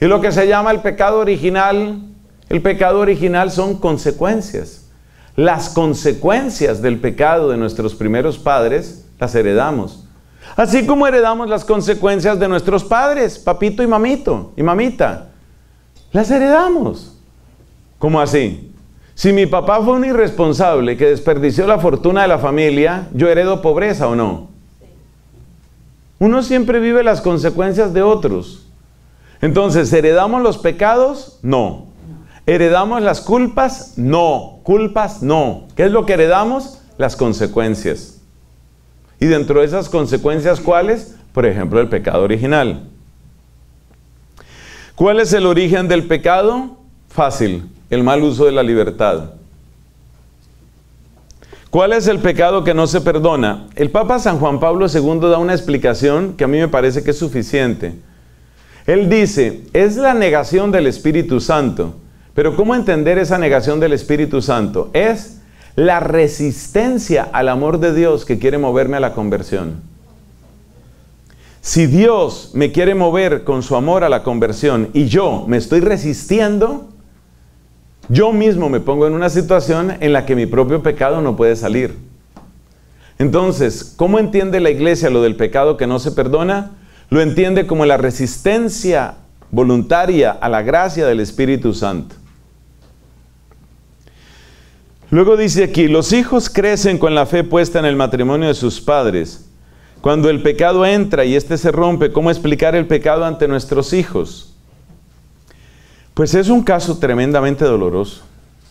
Y lo que se llama el pecado original, el pecado original son consecuencias. Las consecuencias del pecado de nuestros primeros padres las heredamos. Así como heredamos las consecuencias de nuestros padres, papito y mamito y mamita. Las heredamos. ¿Cómo así? Si mi papá fue un irresponsable que desperdició la fortuna de la familia, ¿yo heredo pobreza o no? Uno siempre vive las consecuencias de otros. Entonces, ¿heredamos los pecados? No. ¿Heredamos las culpas? No. Culpas no. ¿Qué es lo que heredamos? Las consecuencias. Y dentro de esas consecuencias, ¿cuáles? Por ejemplo, el pecado original. ¿Cuál es el origen del pecado? Fácil, el mal uso de la libertad. ¿Cuál es el pecado que no se perdona? El Papa San Juan Pablo II da una explicación que a mí me parece que es suficiente. Él dice, es la negación del Espíritu Santo. Pero ¿cómo entender esa negación del Espíritu Santo? Es la resistencia al amor de Dios que quiere moverme a la conversión. Si Dios me quiere mover con su amor a la conversión y yo me estoy resistiendo, yo mismo me pongo en una situación en la que mi propio pecado no puede salir. Entonces, ¿cómo entiende la iglesia lo del pecado que no se perdona? Lo entiende como la resistencia voluntaria a la gracia del Espíritu Santo. Luego dice aquí, los hijos crecen con la fe puesta en el matrimonio de sus padres. Cuando el pecado entra y éste se rompe, ¿cómo explicar el pecado ante nuestros hijos? Pues es un caso tremendamente doloroso.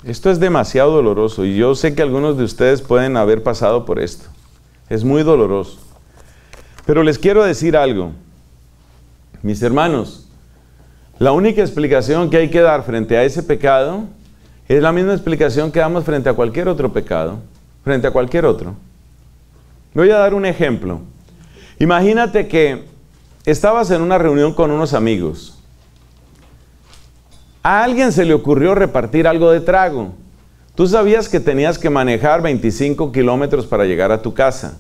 Esto es demasiado doloroso y yo sé que algunos de ustedes pueden haber pasado por esto. Es muy doloroso. Pero les quiero decir algo. Mis hermanos, la única explicación que hay que dar frente a ese pecado es la misma explicación que damos frente a cualquier otro pecado, frente a cualquier otro. Voy a dar un ejemplo. Imagínate que estabas en una reunión con unos amigos. A alguien se le ocurrió repartir algo de trago. Tú sabías que tenías que manejar 25 kilómetros para llegar a tu casa.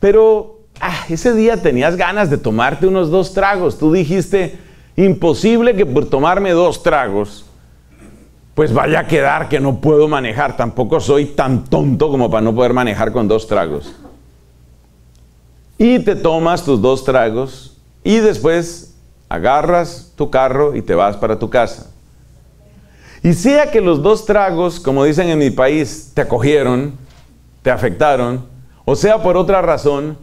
Pero ah, ese día tenías ganas de tomarte unos dos tragos. Tú dijiste, imposible que por tomarme dos tragos, pues vaya a quedar que no puedo manejar. Tampoco soy tan tonto como para no poder manejar con dos tragos y te tomas tus dos tragos y después agarras tu carro y te vas para tu casa. Y sea que los dos tragos, como dicen en mi país, te acogieron, te afectaron, o sea por otra razón,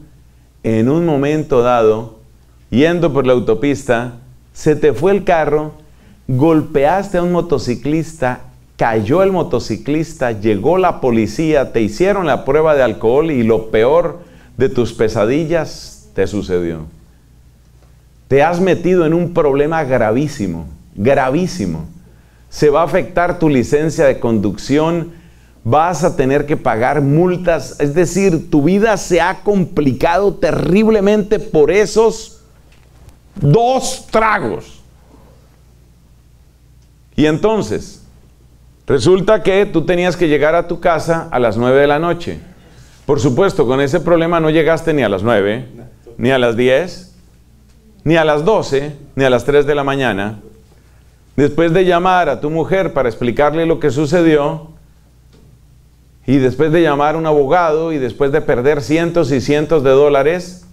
en un momento dado, yendo por la autopista, se te fue el carro, golpeaste a un motociclista, cayó el motociclista, llegó la policía, te hicieron la prueba de alcohol y lo peor, de tus pesadillas te sucedió. Te has metido en un problema gravísimo, gravísimo. Se va a afectar tu licencia de conducción, vas a tener que pagar multas, es decir, tu vida se ha complicado terriblemente por esos dos tragos. Y entonces, resulta que tú tenías que llegar a tu casa a las 9 de la noche. Por supuesto, con ese problema no llegaste ni a las 9, ni a las 10, ni a las 12, ni a las 3 de la mañana. Después de llamar a tu mujer para explicarle lo que sucedió, y después de llamar a un abogado, y después de perder cientos y cientos de dólares,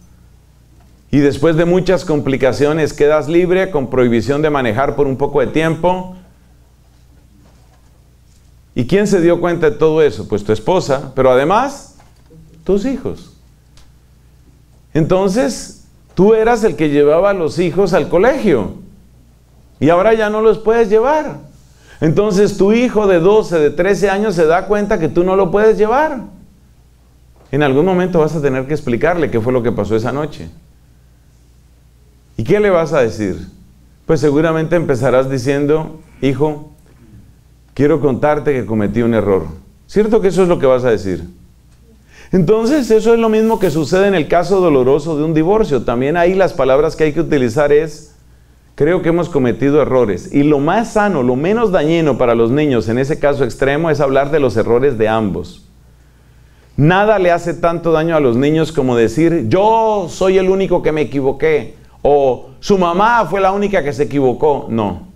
y después de muchas complicaciones quedas libre con prohibición de manejar por un poco de tiempo. ¿Y quién se dio cuenta de todo eso? Pues tu esposa, pero además tus hijos. Entonces, tú eras el que llevaba a los hijos al colegio y ahora ya no los puedes llevar. Entonces tu hijo de 12, de 13 años se da cuenta que tú no lo puedes llevar. En algún momento vas a tener que explicarle qué fue lo que pasó esa noche. ¿Y qué le vas a decir? Pues seguramente empezarás diciendo, hijo, quiero contarte que cometí un error. ¿Cierto que eso es lo que vas a decir? Entonces, eso es lo mismo que sucede en el caso doloroso de un divorcio. También ahí las palabras que hay que utilizar es, creo que hemos cometido errores. Y lo más sano, lo menos dañino para los niños en ese caso extremo es hablar de los errores de ambos. Nada le hace tanto daño a los niños como decir, yo soy el único que me equivoqué. O su mamá fue la única que se equivocó. No.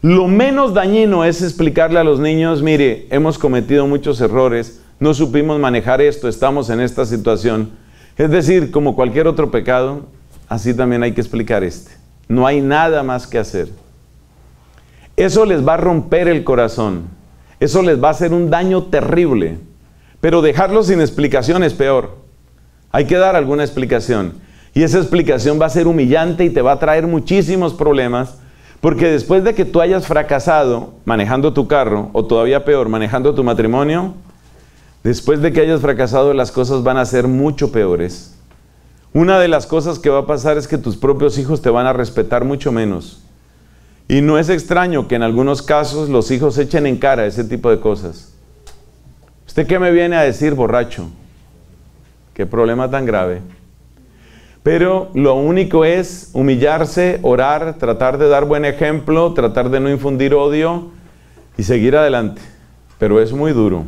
Lo menos dañino es explicarle a los niños, mire, hemos cometido muchos errores no supimos manejar esto, estamos en esta situación. Es decir, como cualquier otro pecado, así también hay que explicar este. No hay nada más que hacer. Eso les va a romper el corazón. Eso les va a hacer un daño terrible. Pero dejarlo sin explicación es peor. Hay que dar alguna explicación. Y esa explicación va a ser humillante y te va a traer muchísimos problemas. Porque después de que tú hayas fracasado manejando tu carro, o todavía peor, manejando tu matrimonio, Después de que hayas fracasado, las cosas van a ser mucho peores. Una de las cosas que va a pasar es que tus propios hijos te van a respetar mucho menos. Y no es extraño que en algunos casos los hijos echen en cara ese tipo de cosas. ¿Usted qué me viene a decir, borracho? Qué problema tan grave. Pero lo único es humillarse, orar, tratar de dar buen ejemplo, tratar de no infundir odio y seguir adelante. Pero es muy duro.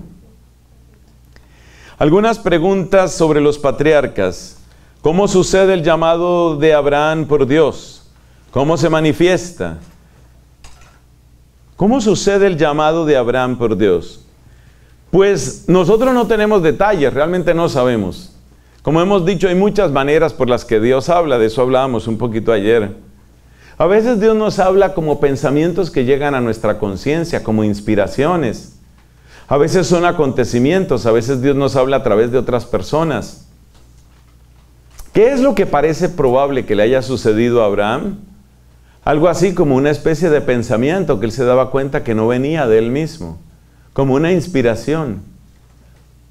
Algunas preguntas sobre los patriarcas. ¿Cómo sucede el llamado de Abraham por Dios? ¿Cómo se manifiesta? ¿Cómo sucede el llamado de Abraham por Dios? Pues nosotros no tenemos detalles, realmente no sabemos. Como hemos dicho, hay muchas maneras por las que Dios habla, de eso hablábamos un poquito ayer. A veces Dios nos habla como pensamientos que llegan a nuestra conciencia, como inspiraciones. A veces son acontecimientos, a veces Dios nos habla a través de otras personas. ¿Qué es lo que parece probable que le haya sucedido a Abraham? Algo así como una especie de pensamiento que él se daba cuenta que no venía de él mismo como una inspiración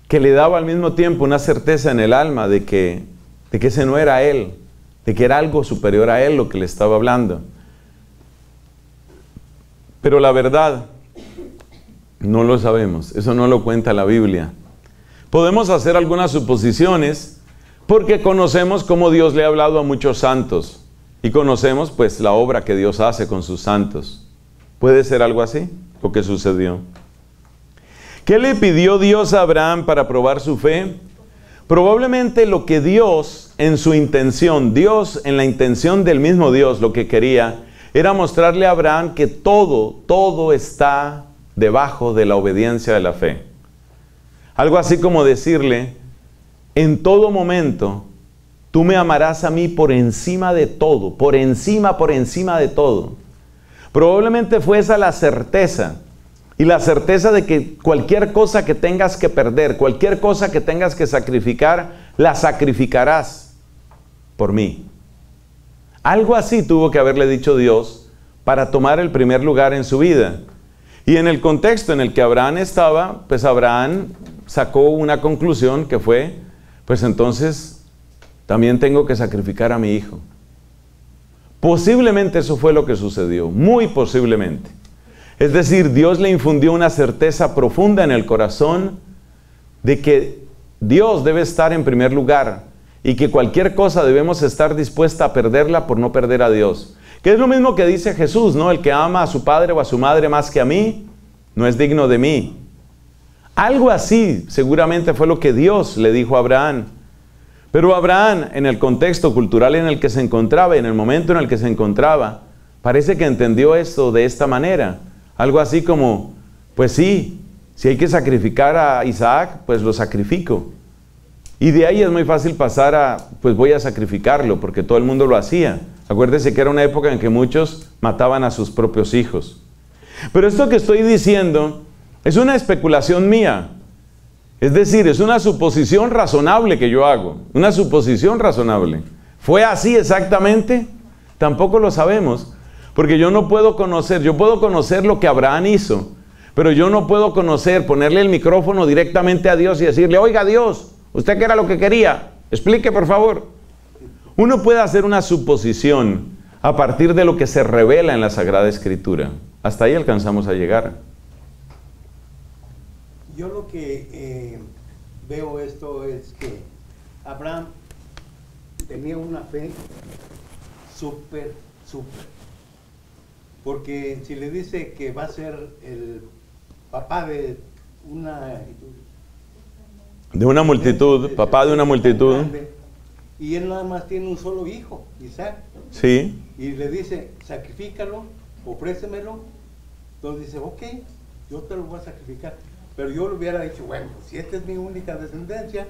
que le daba al mismo tiempo una certeza en el alma de que, de que ese no era él, de que era algo superior a él lo que le estaba hablando. Pero la verdad, no lo sabemos, eso no lo cuenta la Biblia. Podemos hacer algunas suposiciones porque conocemos cómo Dios le ha hablado a muchos santos y conocemos pues la obra que Dios hace con sus santos. ¿Puede ser algo así? ¿O qué sucedió? ¿Qué le pidió Dios a Abraham para probar su fe? Probablemente lo que Dios en su intención, Dios en la intención del mismo Dios, lo que quería era mostrarle a Abraham que todo, todo está debajo de la obediencia de la fe. Algo así como decirle, en todo momento, tú me amarás a mí por encima de todo, por encima, por encima de todo. Probablemente fue esa la certeza y la certeza de que cualquier cosa que tengas que perder, cualquier cosa que tengas que sacrificar, la sacrificarás por mí. Algo así tuvo que haberle dicho Dios para tomar el primer lugar en su vida. Y en el contexto en el que Abraham estaba, pues Abraham sacó una conclusión que fue, pues entonces también tengo que sacrificar a mi hijo. Posiblemente eso fue lo que sucedió, muy posiblemente. Es decir, Dios le infundió una certeza profunda en el corazón de que Dios debe estar en primer lugar y que cualquier cosa debemos estar dispuesta a perderla por no perder a Dios. Que es lo mismo que dice Jesús, ¿no? El que ama a su padre o a su madre más que a mí, no es digno de mí. Algo así seguramente fue lo que Dios le dijo a Abraham. Pero Abraham, en el contexto cultural en el que se encontraba, en el momento en el que se encontraba, parece que entendió esto de esta manera. Algo así como, pues sí, si hay que sacrificar a Isaac, pues lo sacrifico. Y de ahí es muy fácil pasar a, pues voy a sacrificarlo, porque todo el mundo lo hacía. Acuérdese que era una época en que muchos mataban a sus propios hijos. Pero esto que estoy diciendo es una especulación mía. Es decir, es una suposición razonable que yo hago. Una suposición razonable. ¿Fue así exactamente? Tampoco lo sabemos. Porque yo no puedo conocer, yo puedo conocer lo que Abraham hizo, pero yo no puedo conocer, ponerle el micrófono directamente a Dios y decirle, oiga Dios, ¿usted qué era lo que quería? Explique por favor. Uno puede hacer una suposición a partir de lo que se revela en la Sagrada Escritura. Hasta ahí alcanzamos a llegar. Yo lo que eh, veo esto es que Abraham tenía una fe súper, súper porque si le dice que va a ser el papá de una... De una multitud, papá de una multitud. y él nada más tiene un solo hijo, Isaac. Sí. Y le dice, sacrifícalo, ofrécemelo. Entonces dice, ok, yo te lo voy a sacrificar. Pero yo le hubiera dicho, bueno, si esta es mi única descendencia,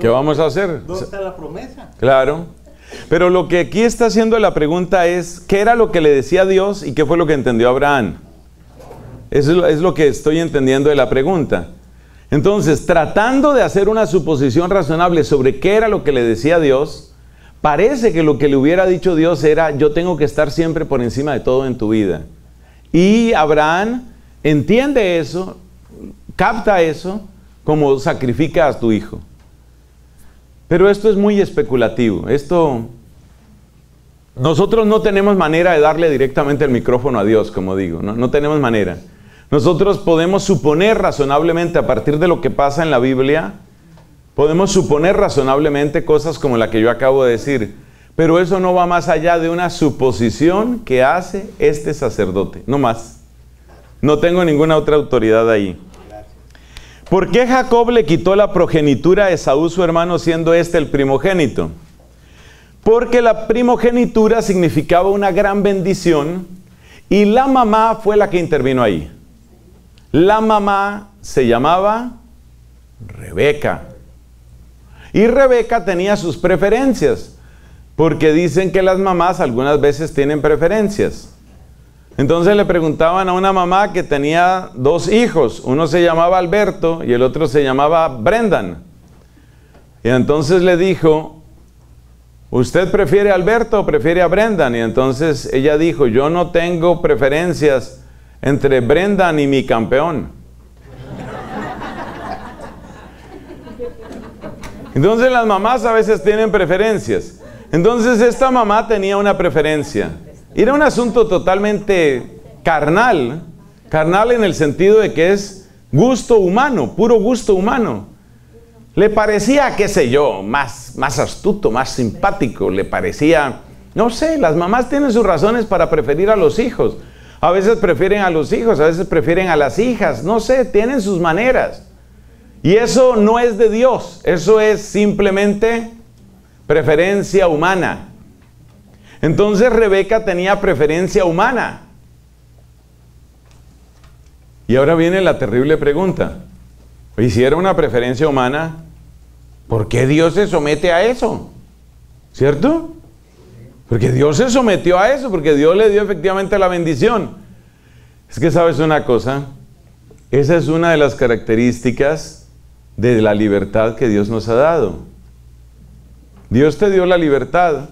¿qué vamos a hacer? ¿Dónde está la promesa? Claro. Pero lo que aquí está haciendo la pregunta es, ¿qué era lo que le decía Dios y qué fue lo que entendió Abraham? Eso es lo que estoy entendiendo de la pregunta. Entonces, tratando de hacer una suposición razonable sobre qué era lo que le decía Dios, parece que lo que le hubiera dicho Dios era, yo tengo que estar siempre por encima de todo en tu vida. Y Abraham entiende eso, capta eso, como sacrifica a tu hijo. Pero esto es muy especulativo. Esto nosotros no tenemos manera de darle directamente el micrófono a Dios, como digo, no, no tenemos manera. Nosotros podemos suponer razonablemente a partir de lo que pasa en la Biblia, podemos suponer razonablemente cosas como la que yo acabo de decir, pero eso no va más allá de una suposición que hace este sacerdote, no más. No tengo ninguna otra autoridad ahí. ¿Por qué Jacob le quitó la progenitura a Esaú, su hermano, siendo este el primogénito? Porque la primogenitura significaba una gran bendición y la mamá fue la que intervino ahí. La mamá se llamaba Rebeca. Y Rebeca tenía sus preferencias, porque dicen que las mamás algunas veces tienen preferencias. Entonces le preguntaban a una mamá que tenía dos hijos, uno se llamaba Alberto y el otro se llamaba Brendan. Y entonces le dijo, ¿usted prefiere Alberto o prefiere a Brendan? Y entonces ella dijo, yo no tengo preferencias entre Brendan y mi campeón. Entonces las mamás a veces tienen preferencias. Entonces esta mamá tenía una preferencia. Era un asunto totalmente carnal, carnal en el sentido de que es gusto humano, puro gusto humano. Le parecía, qué sé yo, más, más astuto, más simpático, le parecía, no sé, las mamás tienen sus razones para preferir a los hijos. A veces prefieren a los hijos, a veces prefieren a las hijas, no sé, tienen sus maneras. Y eso no es de Dios, eso es simplemente preferencia humana. Entonces Rebeca tenía preferencia humana. Y ahora viene la terrible pregunta. Y si una preferencia humana, ¿por qué Dios se somete a eso? ¿Cierto? Porque Dios se sometió a eso, porque Dios le dio efectivamente la bendición. Es que sabes una cosa, esa es una de las características de la libertad que Dios nos ha dado. Dios te dio la libertad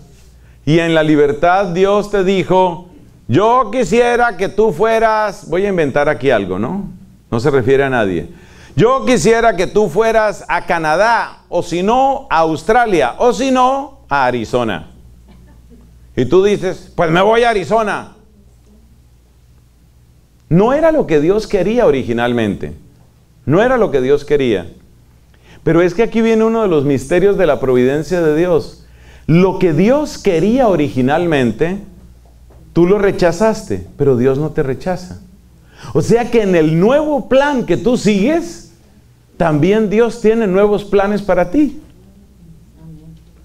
y en la libertad Dios te dijo, yo quisiera que tú fueras, voy a inventar aquí algo, ¿no? No se refiere a nadie. Yo quisiera que tú fueras a Canadá, o si no, a Australia, o si no, a Arizona. Y tú dices, pues me voy a Arizona. No era lo que Dios quería originalmente. No era lo que Dios quería. Pero es que aquí viene uno de los misterios de la providencia de Dios. Lo que Dios quería originalmente, tú lo rechazaste, pero Dios no te rechaza. O sea que en el nuevo plan que tú sigues, también Dios tiene nuevos planes para ti.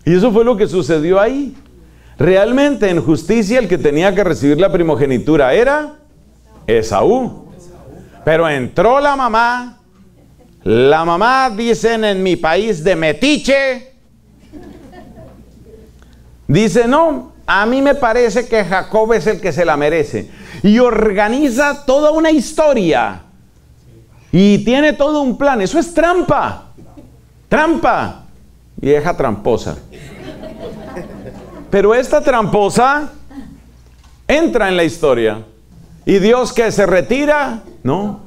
Y eso fue lo que sucedió ahí. Realmente en justicia el que tenía que recibir la primogenitura era Esaú. Pero entró la mamá. La mamá, dicen en mi país, de metiche Dice, no, a mí me parece que Jacob es el que se la merece. Y organiza toda una historia. Y tiene todo un plan. Eso es trampa. Trampa. Vieja tramposa. Pero esta tramposa entra en la historia. ¿Y Dios que se retira? No.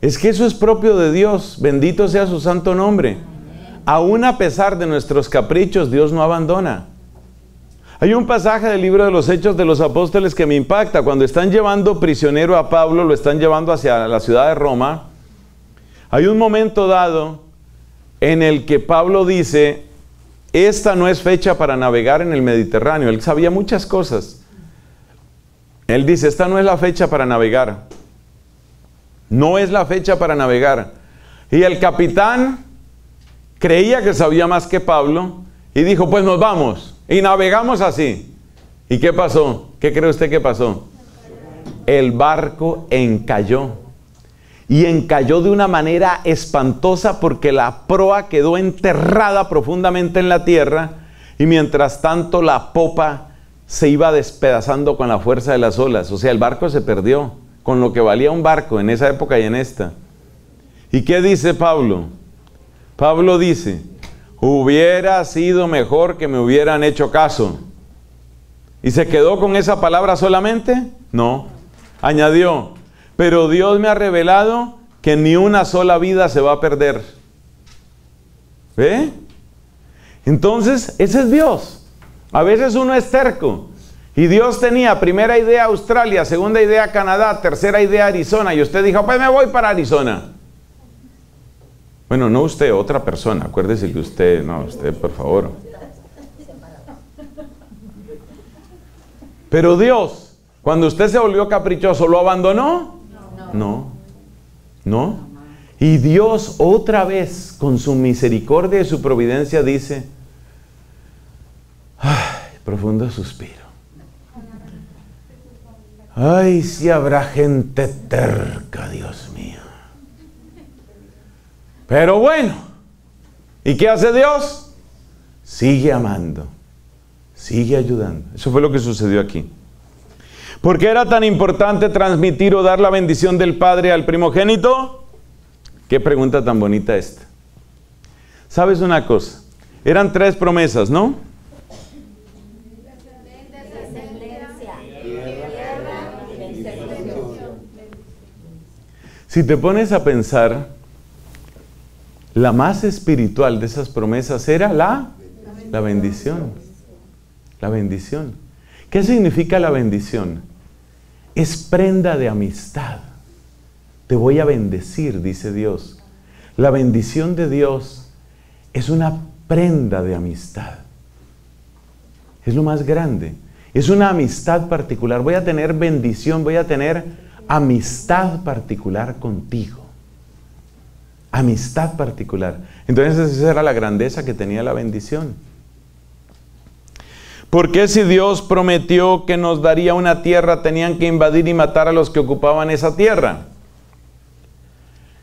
Es que eso es propio de Dios. Bendito sea su santo nombre. Aún a pesar de nuestros caprichos, Dios no abandona. Hay un pasaje del libro de los Hechos de los Apóstoles que me impacta. Cuando están llevando prisionero a Pablo, lo están llevando hacia la ciudad de Roma. Hay un momento dado en el que Pablo dice, esta no es fecha para navegar en el Mediterráneo. Él sabía muchas cosas. Él dice, esta no es la fecha para navegar. No es la fecha para navegar. Y el capitán creía que sabía más que Pablo y dijo, pues nos vamos. Y navegamos así. ¿Y qué pasó? ¿Qué cree usted que pasó? El barco encalló. Y encalló de una manera espantosa porque la proa quedó enterrada profundamente en la tierra y mientras tanto la popa se iba despedazando con la fuerza de las olas. O sea, el barco se perdió con lo que valía un barco en esa época y en esta. ¿Y qué dice Pablo? Pablo dice, hubiera sido mejor que me hubieran hecho caso. ¿Y se quedó con esa palabra solamente? No. Añadió, pero Dios me ha revelado que ni una sola vida se va a perder. ¿Ve? Entonces, ese es Dios. A veces uno es terco. Y Dios tenía primera idea Australia, segunda idea Canadá, tercera idea Arizona. Y usted dijo, pues me voy para Arizona. Bueno, no usted, otra persona. Acuérdese que usted, no, usted, por favor. Pero Dios, cuando usted se volvió caprichoso, ¿lo abandonó? No. No. Y Dios otra vez, con su misericordia y su providencia, dice, ay, profundo suspiro. Ay, si habrá gente terca, Dios mío. Pero bueno, ¿y qué hace Dios? Sigue amando, sigue ayudando. Eso fue lo que sucedió aquí. ¿Por qué era tan importante transmitir o dar la bendición del Padre al primogénito? Qué pregunta tan bonita esta. ¿Sabes una cosa? Eran tres promesas, ¿no? Si te pones a pensar, la más espiritual de esas promesas era la, la bendición. La bendición. ¿Qué significa la bendición? Es prenda de amistad. Te voy a bendecir, dice Dios. La bendición de Dios es una prenda de amistad. Es lo más grande. Es una amistad particular. Voy a tener bendición, voy a tener amistad particular contigo. Amistad particular. Entonces esa era la grandeza que tenía la bendición. ¿Por qué si Dios prometió que nos daría una tierra, tenían que invadir y matar a los que ocupaban esa tierra?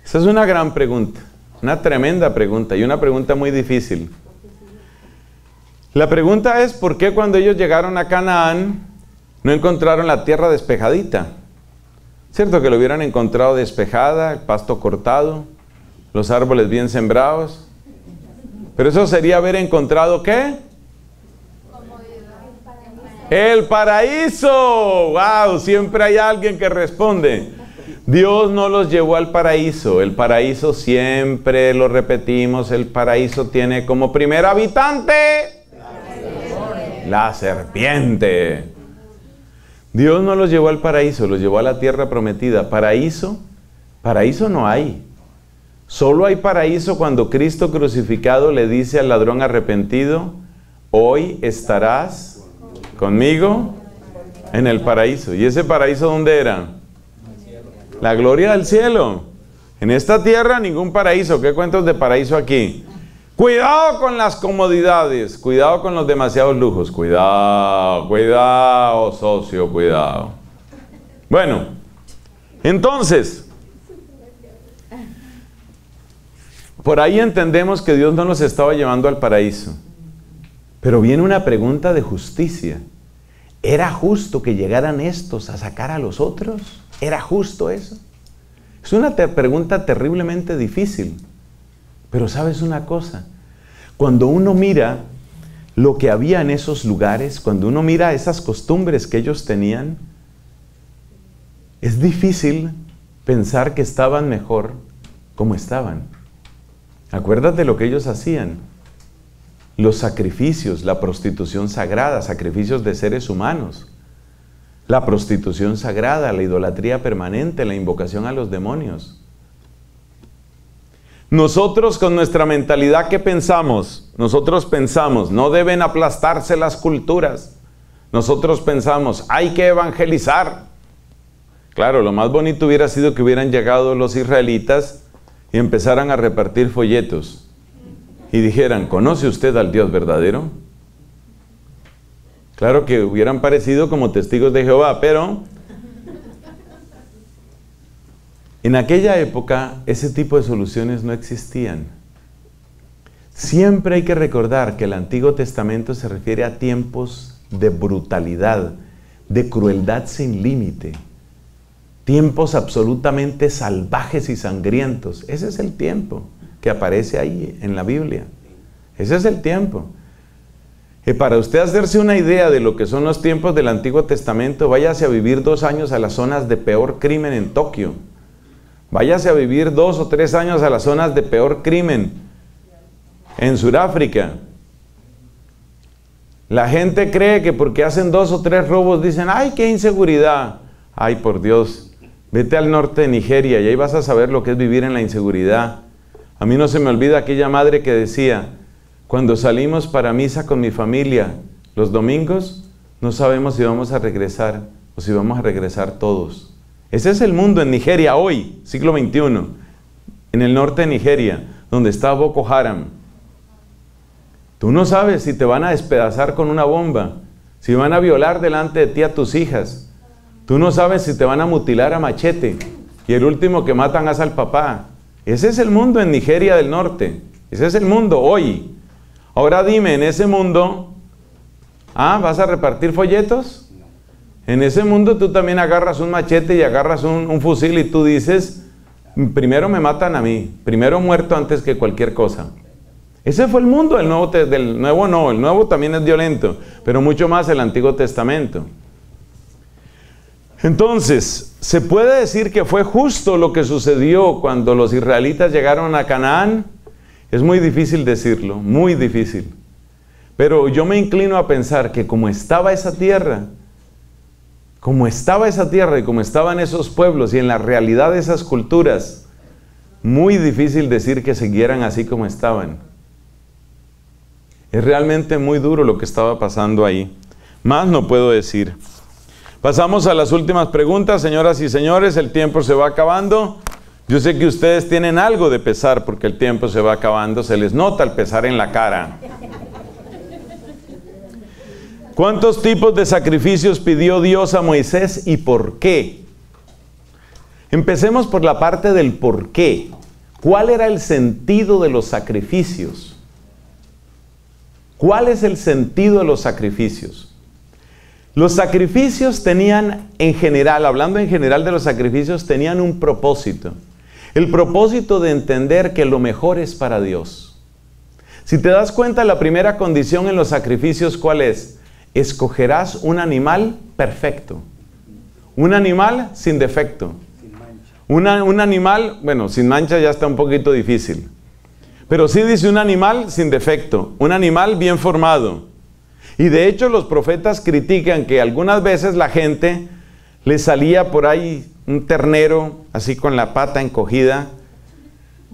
Esa es una gran pregunta, una tremenda pregunta y una pregunta muy difícil. La pregunta es, ¿por qué cuando ellos llegaron a Canaán no encontraron la tierra despejadita? ¿Cierto que lo hubieran encontrado despejada, el pasto cortado, los árboles bien sembrados? Pero eso sería haber encontrado qué? El paraíso. ¡Wow! Siempre hay alguien que responde. Dios no los llevó al paraíso. El paraíso siempre lo repetimos. El paraíso tiene como primer habitante la serpiente. Dios no los llevó al paraíso, los llevó a la tierra prometida. Paraíso, paraíso no hay. Solo hay paraíso cuando Cristo crucificado le dice al ladrón arrepentido, hoy estarás conmigo en el paraíso. ¿Y ese paraíso dónde era? La gloria del cielo. En esta tierra ningún paraíso. ¿Qué cuentos de paraíso aquí? Cuidado con las comodidades, cuidado con los demasiados lujos, cuidado, cuidado, socio, cuidado. Bueno, entonces, por ahí entendemos que Dios no nos estaba llevando al paraíso. Pero viene una pregunta de justicia. ¿Era justo que llegaran estos a sacar a los otros? ¿Era justo eso? Es una pregunta terriblemente difícil. Pero sabes una cosa, cuando uno mira lo que había en esos lugares, cuando uno mira esas costumbres que ellos tenían, es difícil pensar que estaban mejor como estaban. Acuérdate lo que ellos hacían. Los sacrificios, la prostitución sagrada, sacrificios de seres humanos. La prostitución sagrada, la idolatría permanente, la invocación a los demonios. Nosotros con nuestra mentalidad, ¿qué pensamos? Nosotros pensamos, no deben aplastarse las culturas. Nosotros pensamos, hay que evangelizar. Claro, lo más bonito hubiera sido que hubieran llegado los israelitas y empezaran a repartir folletos y dijeran, ¿conoce usted al Dios verdadero? Claro que hubieran parecido como testigos de Jehová, pero En aquella época ese tipo de soluciones no existían. Siempre hay que recordar que el Antiguo Testamento se refiere a tiempos de brutalidad, de crueldad sin límite, tiempos absolutamente salvajes y sangrientos. Ese es el tiempo que aparece ahí en la Biblia. Ese es el tiempo. Y para usted hacerse una idea de lo que son los tiempos del Antiguo Testamento, váyase a vivir dos años a las zonas de peor crimen en Tokio Váyase a vivir dos o tres años a las zonas de peor crimen en Sudáfrica. La gente cree que porque hacen dos o tres robos dicen, ay, qué inseguridad. Ay, por Dios, vete al norte de Nigeria y ahí vas a saber lo que es vivir en la inseguridad. A mí no se me olvida aquella madre que decía, cuando salimos para misa con mi familia los domingos, no sabemos si vamos a regresar o si vamos a regresar todos. Ese es el mundo en Nigeria hoy, siglo XXI. en el norte de Nigeria, donde está Boko Haram. Tú no sabes si te van a despedazar con una bomba, si van a violar delante de ti a tus hijas. Tú no sabes si te van a mutilar a machete y el último que matan es al papá. Ese es el mundo en Nigeria del Norte. Ese es el mundo hoy. Ahora dime, en ese mundo, ¿ah, vas a repartir folletos? En ese mundo tú también agarras un machete y agarras un, un fusil y tú dices, primero me matan a mí, primero muerto antes que cualquier cosa. Ese fue el mundo del nuevo, del nuevo no, el nuevo también es violento, pero mucho más el Antiguo Testamento. Entonces, ¿se puede decir que fue justo lo que sucedió cuando los israelitas llegaron a Canaán? Es muy difícil decirlo, muy difícil. Pero yo me inclino a pensar que como estaba esa tierra, como estaba esa tierra y como estaban esos pueblos y en la realidad de esas culturas, muy difícil decir que siguieran así como estaban. Es realmente muy duro lo que estaba pasando ahí. Más no puedo decir. Pasamos a las últimas preguntas, señoras y señores, el tiempo se va acabando. Yo sé que ustedes tienen algo de pesar porque el tiempo se va acabando, se les nota el pesar en la cara. ¿Cuántos tipos de sacrificios pidió Dios a Moisés y por qué? Empecemos por la parte del por qué. ¿Cuál era el sentido de los sacrificios? ¿Cuál es el sentido de los sacrificios? Los sacrificios tenían en general, hablando en general de los sacrificios, tenían un propósito. El propósito de entender que lo mejor es para Dios. Si te das cuenta, la primera condición en los sacrificios, ¿cuál es? escogerás un animal perfecto. Un animal sin defecto. un animal, bueno, sin mancha ya está un poquito difícil. Pero sí dice un animal sin defecto, un animal bien formado. Y de hecho los profetas critican que algunas veces la gente le salía por ahí un ternero así con la pata encogida.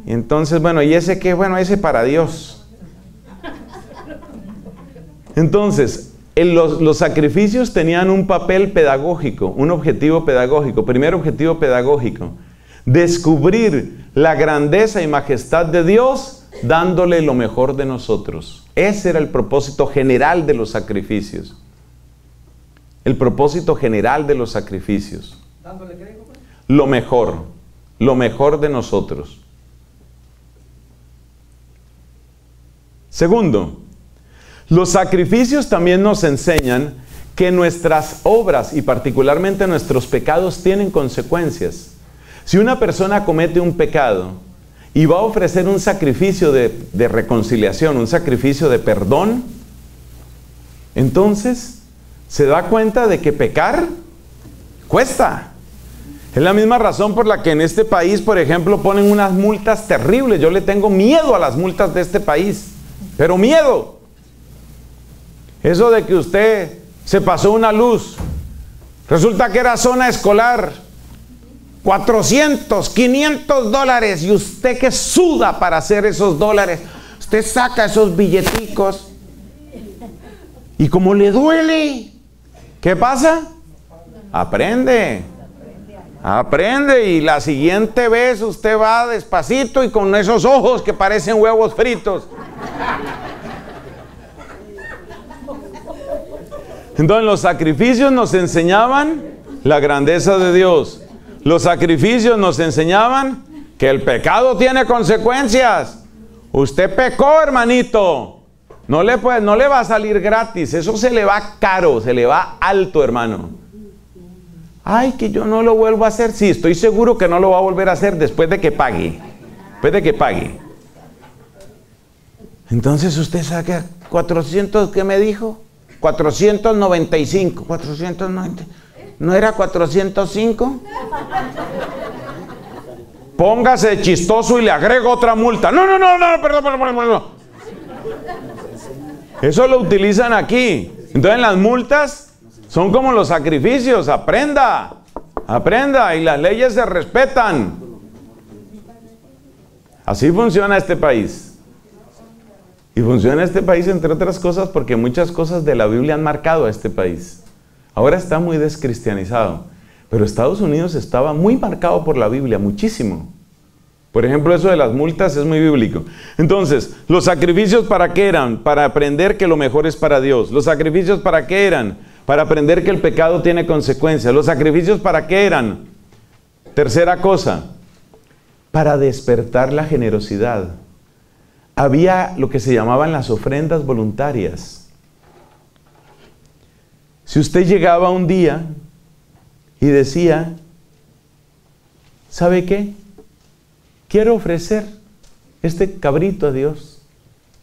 Y entonces, bueno, ¿y ese qué? Bueno, ese para Dios. Entonces, los, sacrificios tenían un papel pedagógico, un objetivo pedagógico. Primer objetivo pedagógico, descubrir la grandeza y majestad de Dios dándole lo mejor de nosotros. Ese era el propósito general de los sacrificios. El propósito general de los sacrificios. ¿Dándole pues? Lo mejor, lo mejor de nosotros. Segundo, los sacrificios también nos enseñan que nuestras obras y particularmente nuestros pecados tienen consecuencias. Si una persona comete un pecado y va a ofrecer un sacrificio de, reconciliación, un sacrificio de perdón, entonces se da cuenta de que pecar cuesta. Es la misma razón por la que en este país, por ejemplo, ponen unas multas terribles. Yo le tengo miedo a las multas de este país, pero miedo. Eso de que usted se pasó una luz, resulta que era zona escolar, 400, 500 dólares, y usted que suda para hacer esos dólares, usted saca esos billeticos, y como le duele, ¿qué pasa? Aprende. Aprende y la siguiente vez usted va despacito y con esos ojos que parecen huevos fritos. Entonces los sacrificios nos enseñaban la grandeza de Dios. Los sacrificios nos enseñaban que el pecado tiene consecuencias. Usted pecó, hermanito. No le, puede, no le va a salir gratis. Eso se le va caro, se le va alto, hermano. Ay, que yo no lo vuelvo a hacer. Sí, estoy seguro que no lo va a volver a hacer después de que pague. Después de que pague. Entonces usted saca 400 que me dijo. 495, 490. ¿No era 405? Póngase chistoso y le agrego otra multa. No, no, no, no, perdón, perdón, perdón. Eso lo utilizan aquí. Entonces las multas son como los sacrificios. Aprenda, aprenda y las leyes se respetan. Así funciona este país. Y funciona este país, entre otras cosas, porque muchas cosas de la Biblia han marcado a este país. Ahora está muy descristianizado, pero Estados Unidos estaba muy marcado por la Biblia, muchísimo. Por ejemplo, eso de las multas es muy bíblico. Entonces, ¿los sacrificios para qué eran? Para aprender que lo mejor es para Dios. ¿Los sacrificios para qué eran? Para aprender que el pecado tiene consecuencias. ¿Los sacrificios para qué eran? Tercera cosa, para despertar la generosidad. Había lo que se llamaban las ofrendas voluntarias. Si usted llegaba un día y decía, ¿sabe qué? Quiero ofrecer este cabrito a Dios.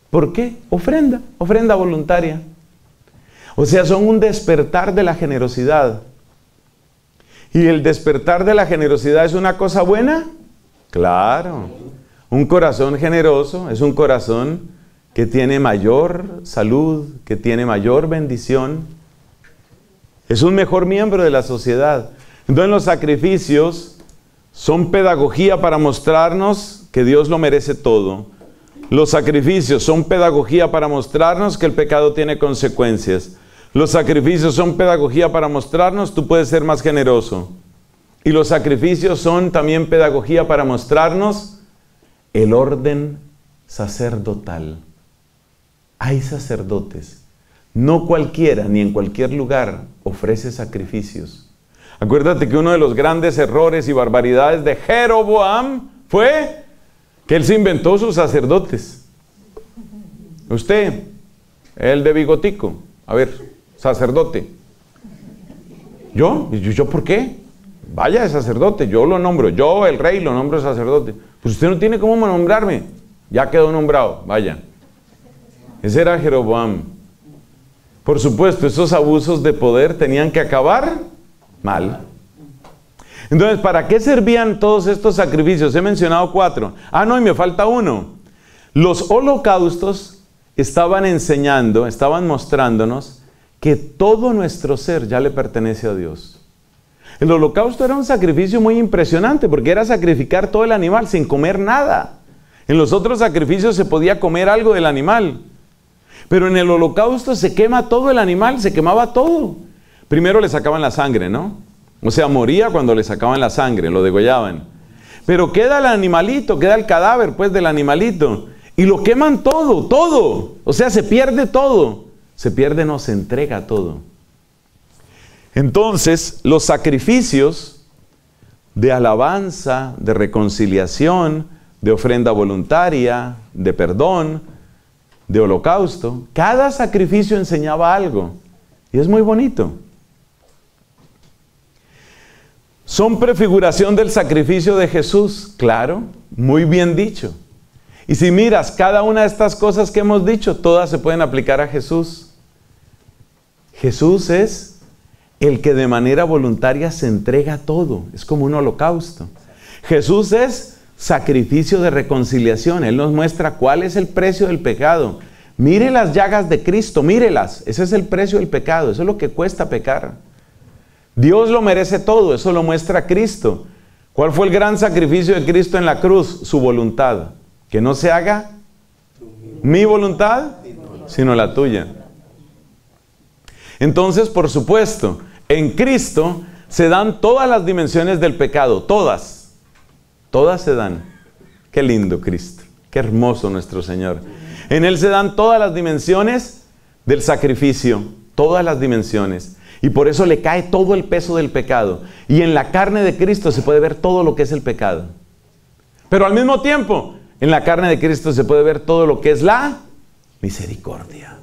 ¿Por qué? Ofrenda, ofrenda voluntaria. O sea, son un despertar de la generosidad. ¿Y el despertar de la generosidad es una cosa buena? Claro. Un corazón generoso es un corazón que tiene mayor salud, que tiene mayor bendición. Es un mejor miembro de la sociedad. Entonces los sacrificios son pedagogía para mostrarnos que Dios lo merece todo. Los sacrificios son pedagogía para mostrarnos que el pecado tiene consecuencias. Los sacrificios son pedagogía para mostrarnos tú puedes ser más generoso. Y los sacrificios son también pedagogía para mostrarnos el orden sacerdotal. Hay sacerdotes. No cualquiera ni en cualquier lugar ofrece sacrificios. Acuérdate que uno de los grandes errores y barbaridades de Jeroboam fue que él se inventó sus sacerdotes. Usted, el de bigotico, a ver, sacerdote. ¿Yo? ¿Yo, yo por qué? Vaya sacerdote, yo lo nombro, yo el rey lo nombro sacerdote. Pues usted no tiene cómo nombrarme. Ya quedó nombrado, vaya. Ese era Jeroboam. Por supuesto, esos abusos de poder tenían que acabar mal. Entonces, ¿para qué servían todos estos sacrificios? He mencionado cuatro. Ah, no, y me falta uno. Los holocaustos estaban enseñando, estaban mostrándonos que todo nuestro ser ya le pertenece a Dios. El holocausto era un sacrificio muy impresionante porque era sacrificar todo el animal sin comer nada. En los otros sacrificios se podía comer algo del animal. Pero en el holocausto se quema todo el animal, se quemaba todo. Primero le sacaban la sangre, ¿no? O sea, moría cuando le sacaban la sangre, lo degollaban. Pero queda el animalito, queda el cadáver pues del animalito. Y lo queman todo, todo. O sea, se pierde todo. Se pierde, no se entrega todo. Entonces, los sacrificios de alabanza, de reconciliación, de ofrenda voluntaria, de perdón, de holocausto, cada sacrificio enseñaba algo. Y es muy bonito. ¿Son prefiguración del sacrificio de Jesús? Claro, muy bien dicho. Y si miras cada una de estas cosas que hemos dicho, todas se pueden aplicar a Jesús. Jesús es el que de manera voluntaria se entrega todo. Es como un holocausto. Jesús es sacrificio de reconciliación. Él nos muestra cuál es el precio del pecado. Mire las llagas de Cristo, mírelas. Ese es el precio del pecado. Eso es lo que cuesta pecar. Dios lo merece todo. Eso lo muestra Cristo. ¿Cuál fue el gran sacrificio de Cristo en la cruz? Su voluntad. Que no se haga mi voluntad, sino la tuya. Entonces, por supuesto, en Cristo se dan todas las dimensiones del pecado, todas. Todas se dan. Qué lindo Cristo, qué hermoso nuestro Señor. En Él se dan todas las dimensiones del sacrificio, todas las dimensiones. Y por eso le cae todo el peso del pecado. Y en la carne de Cristo se puede ver todo lo que es el pecado. Pero al mismo tiempo, en la carne de Cristo se puede ver todo lo que es la misericordia.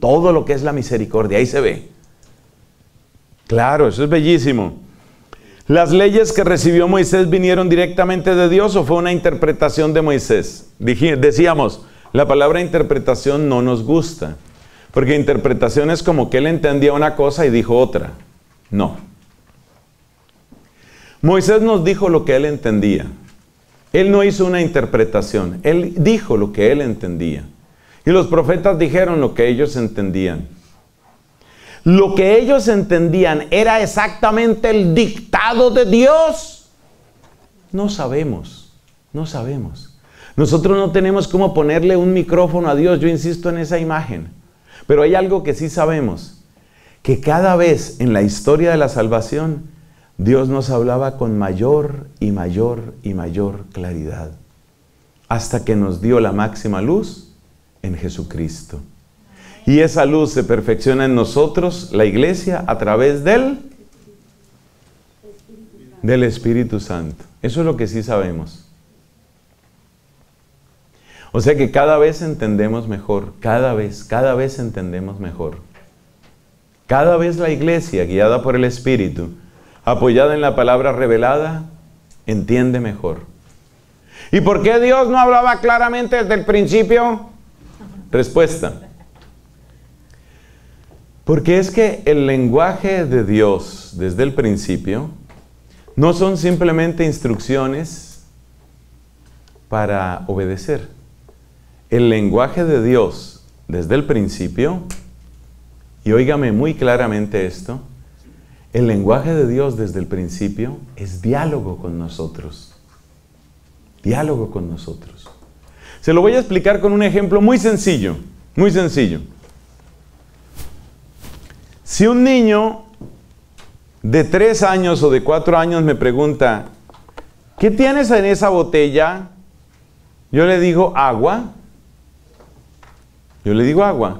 Todo lo que es la misericordia, ahí se ve. Claro, eso es bellísimo. ¿Las leyes que recibió Moisés vinieron directamente de Dios o fue una interpretación de Moisés? decíamos, la palabra interpretación no nos gusta, porque interpretación es como que él entendía una cosa y dijo otra. No. Moisés nos dijo lo que él entendía. Él no hizo una interpretación, él dijo lo que él entendía. Y los profetas dijeron lo que ellos entendían lo que ellos entendían era exactamente el dictado de Dios? No sabemos, no sabemos. Nosotros no tenemos cómo ponerle un micrófono a Dios, yo insisto en esa imagen. Pero hay algo que sí sabemos, que cada vez en la historia de la salvación, Dios nos hablaba con mayor y mayor y mayor claridad, hasta que nos dio la máxima luz en Jesucristo. Y esa luz se perfecciona en nosotros, la iglesia, a través del, del Espíritu Santo. Eso es lo que sí sabemos. O sea que cada vez entendemos mejor, cada vez, cada vez entendemos mejor. Cada vez la iglesia, guiada por el Espíritu, apoyada en la palabra revelada, entiende mejor. ¿Y por qué Dios no hablaba claramente desde el principio? Respuesta. Porque es que el lenguaje de Dios desde el principio no son simplemente instrucciones para obedecer. El lenguaje de Dios desde el principio, y óigame muy claramente esto, el lenguaje de Dios desde el principio es diálogo con nosotros. Diálogo con nosotros. Se lo voy a explicar con un ejemplo muy sencillo, muy sencillo. Si un niño de tres años o de cuatro años me pregunta, ¿qué tienes en esa botella? Yo le digo agua. Yo le digo agua.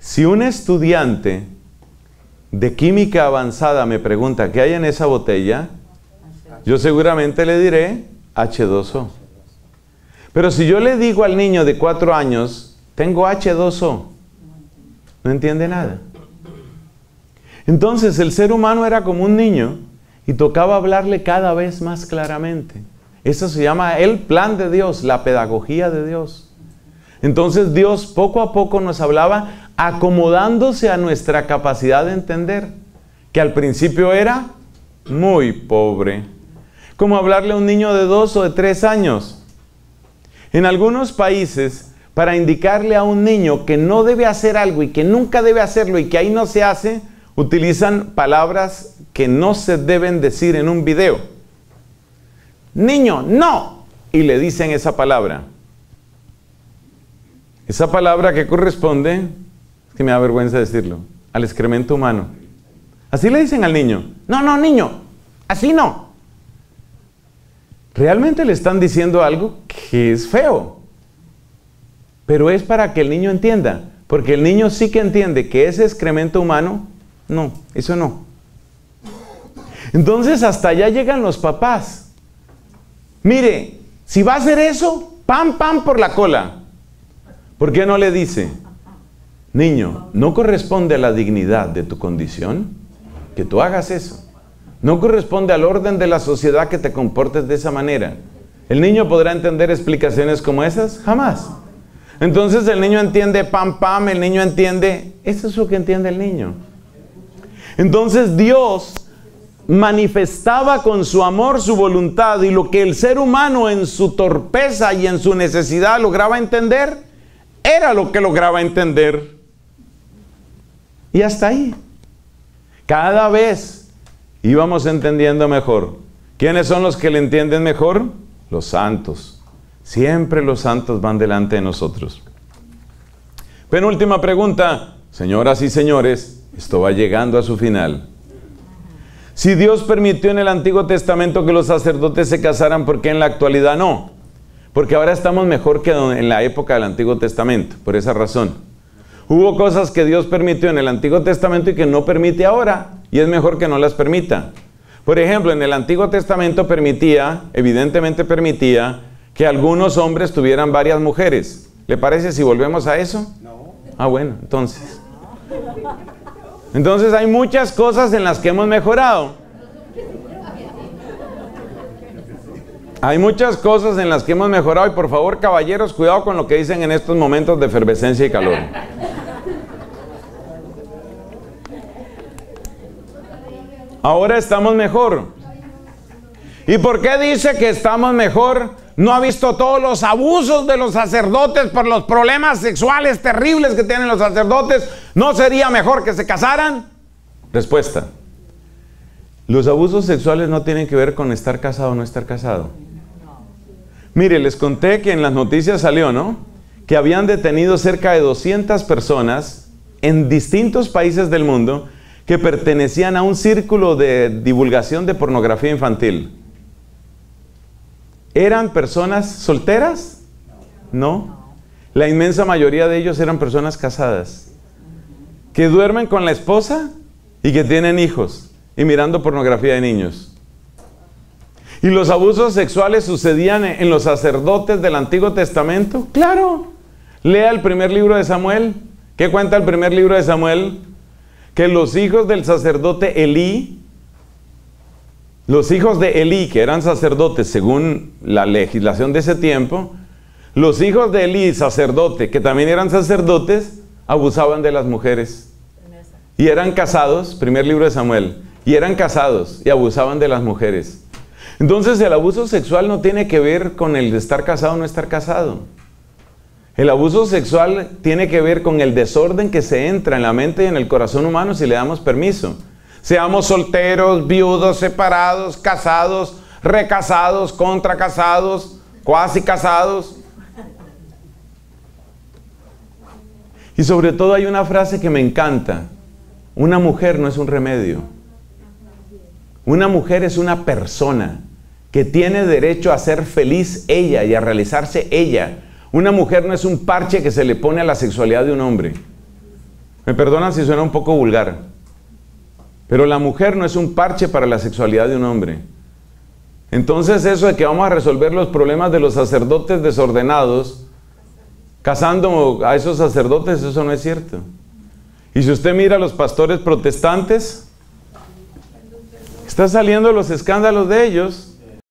Si un estudiante de química avanzada me pregunta, ¿qué hay en esa botella? Yo seguramente le diré H2O. Pero si yo le digo al niño de cuatro años, tengo H2O, no entiende nada. Entonces el ser humano era como un niño y tocaba hablarle cada vez más claramente. Eso se llama el plan de Dios, la pedagogía de Dios. Entonces Dios poco a poco nos hablaba acomodándose a nuestra capacidad de entender, que al principio era muy pobre. Como hablarle a un niño de dos o de tres años. En algunos países para indicarle a un niño que no debe hacer algo y que nunca debe hacerlo y que ahí no se hace, utilizan palabras que no se deben decir en un video. Niño, no. Y le dicen esa palabra. Esa palabra que corresponde, que me da vergüenza decirlo, al excremento humano. Así le dicen al niño. No, no, niño, así no. Realmente le están diciendo algo que es feo pero es para que el niño entienda, porque el niño sí que entiende que ese excremento humano, no, eso no. Entonces hasta allá llegan los papás. Mire, si va a hacer eso, pam, pam por la cola. ¿Por qué no le dice, niño, no corresponde a la dignidad de tu condición que tú hagas eso? No corresponde al orden de la sociedad que te comportes de esa manera. ¿El niño podrá entender explicaciones como esas? Jamás. Entonces el niño entiende pam pam, el niño entiende, eso es lo que entiende el niño. Entonces Dios manifestaba con su amor su voluntad y lo que el ser humano en su torpeza y en su necesidad lograba entender, era lo que lograba entender. Y hasta ahí. Cada vez íbamos entendiendo mejor. ¿Quiénes son los que le entienden mejor? Los santos. Siempre los santos van delante de nosotros. Penúltima pregunta, señoras y señores, esto va llegando a su final. Si Dios permitió en el Antiguo Testamento que los sacerdotes se casaran, ¿por qué en la actualidad no? Porque ahora estamos mejor que en la época del Antiguo Testamento, por esa razón. Hubo cosas que Dios permitió en el Antiguo Testamento y que no permite ahora, y es mejor que no las permita. Por ejemplo, en el Antiguo Testamento permitía, evidentemente permitía, que algunos hombres tuvieran varias mujeres. ¿Le parece si volvemos a eso? No. Ah, bueno, entonces. Entonces hay muchas cosas en las que hemos mejorado. Hay muchas cosas en las que hemos mejorado y por favor, caballeros, cuidado con lo que dicen en estos momentos de efervescencia y calor. Ahora estamos mejor. ¿Y por qué dice que estamos mejor? No ha visto todos los abusos de los sacerdotes por los problemas sexuales terribles que tienen los sacerdotes, ¿no sería mejor que se casaran? Respuesta. Los abusos sexuales no tienen que ver con estar casado o no estar casado. Mire, les conté que en las noticias salió, ¿no? Que habían detenido cerca de 200 personas en distintos países del mundo que pertenecían a un círculo de divulgación de pornografía infantil. ¿Eran personas solteras? No. La inmensa mayoría de ellos eran personas casadas, que duermen con la esposa y que tienen hijos y mirando pornografía de niños. ¿Y los abusos sexuales sucedían en los sacerdotes del Antiguo Testamento? Claro. Lea el primer libro de Samuel. ¿Qué cuenta el primer libro de Samuel? Que los hijos del sacerdote Elí, los hijos de Elí, que eran sacerdotes según la legislación de ese tiempo, los hijos de Elí, sacerdote, que también eran sacerdotes, abusaban de las mujeres. Y eran casados, primer libro de Samuel, y eran casados y abusaban de las mujeres. Entonces el abuso sexual no tiene que ver con el de estar casado o no estar casado. El abuso sexual tiene que ver con el desorden que se entra en la mente y en el corazón humano si le damos permiso. Seamos solteros, viudos, separados, casados, recasados, contracasados, cuasi casados. Y sobre todo hay una frase que me encanta. Una mujer no es un remedio. Una mujer es una persona que tiene derecho a ser feliz ella y a realizarse ella una mujer no es un parche que se le pone a la sexualidad de un hombre. Me perdonan si suena un poco vulgar. Pero la mujer no es un parche para la sexualidad de un hombre. Entonces eso de que vamos a resolver los problemas de los sacerdotes desordenados, casando a esos sacerdotes, eso no es cierto. Y si usted mira a los pastores protestantes, está saliendo los escándalos de ellos.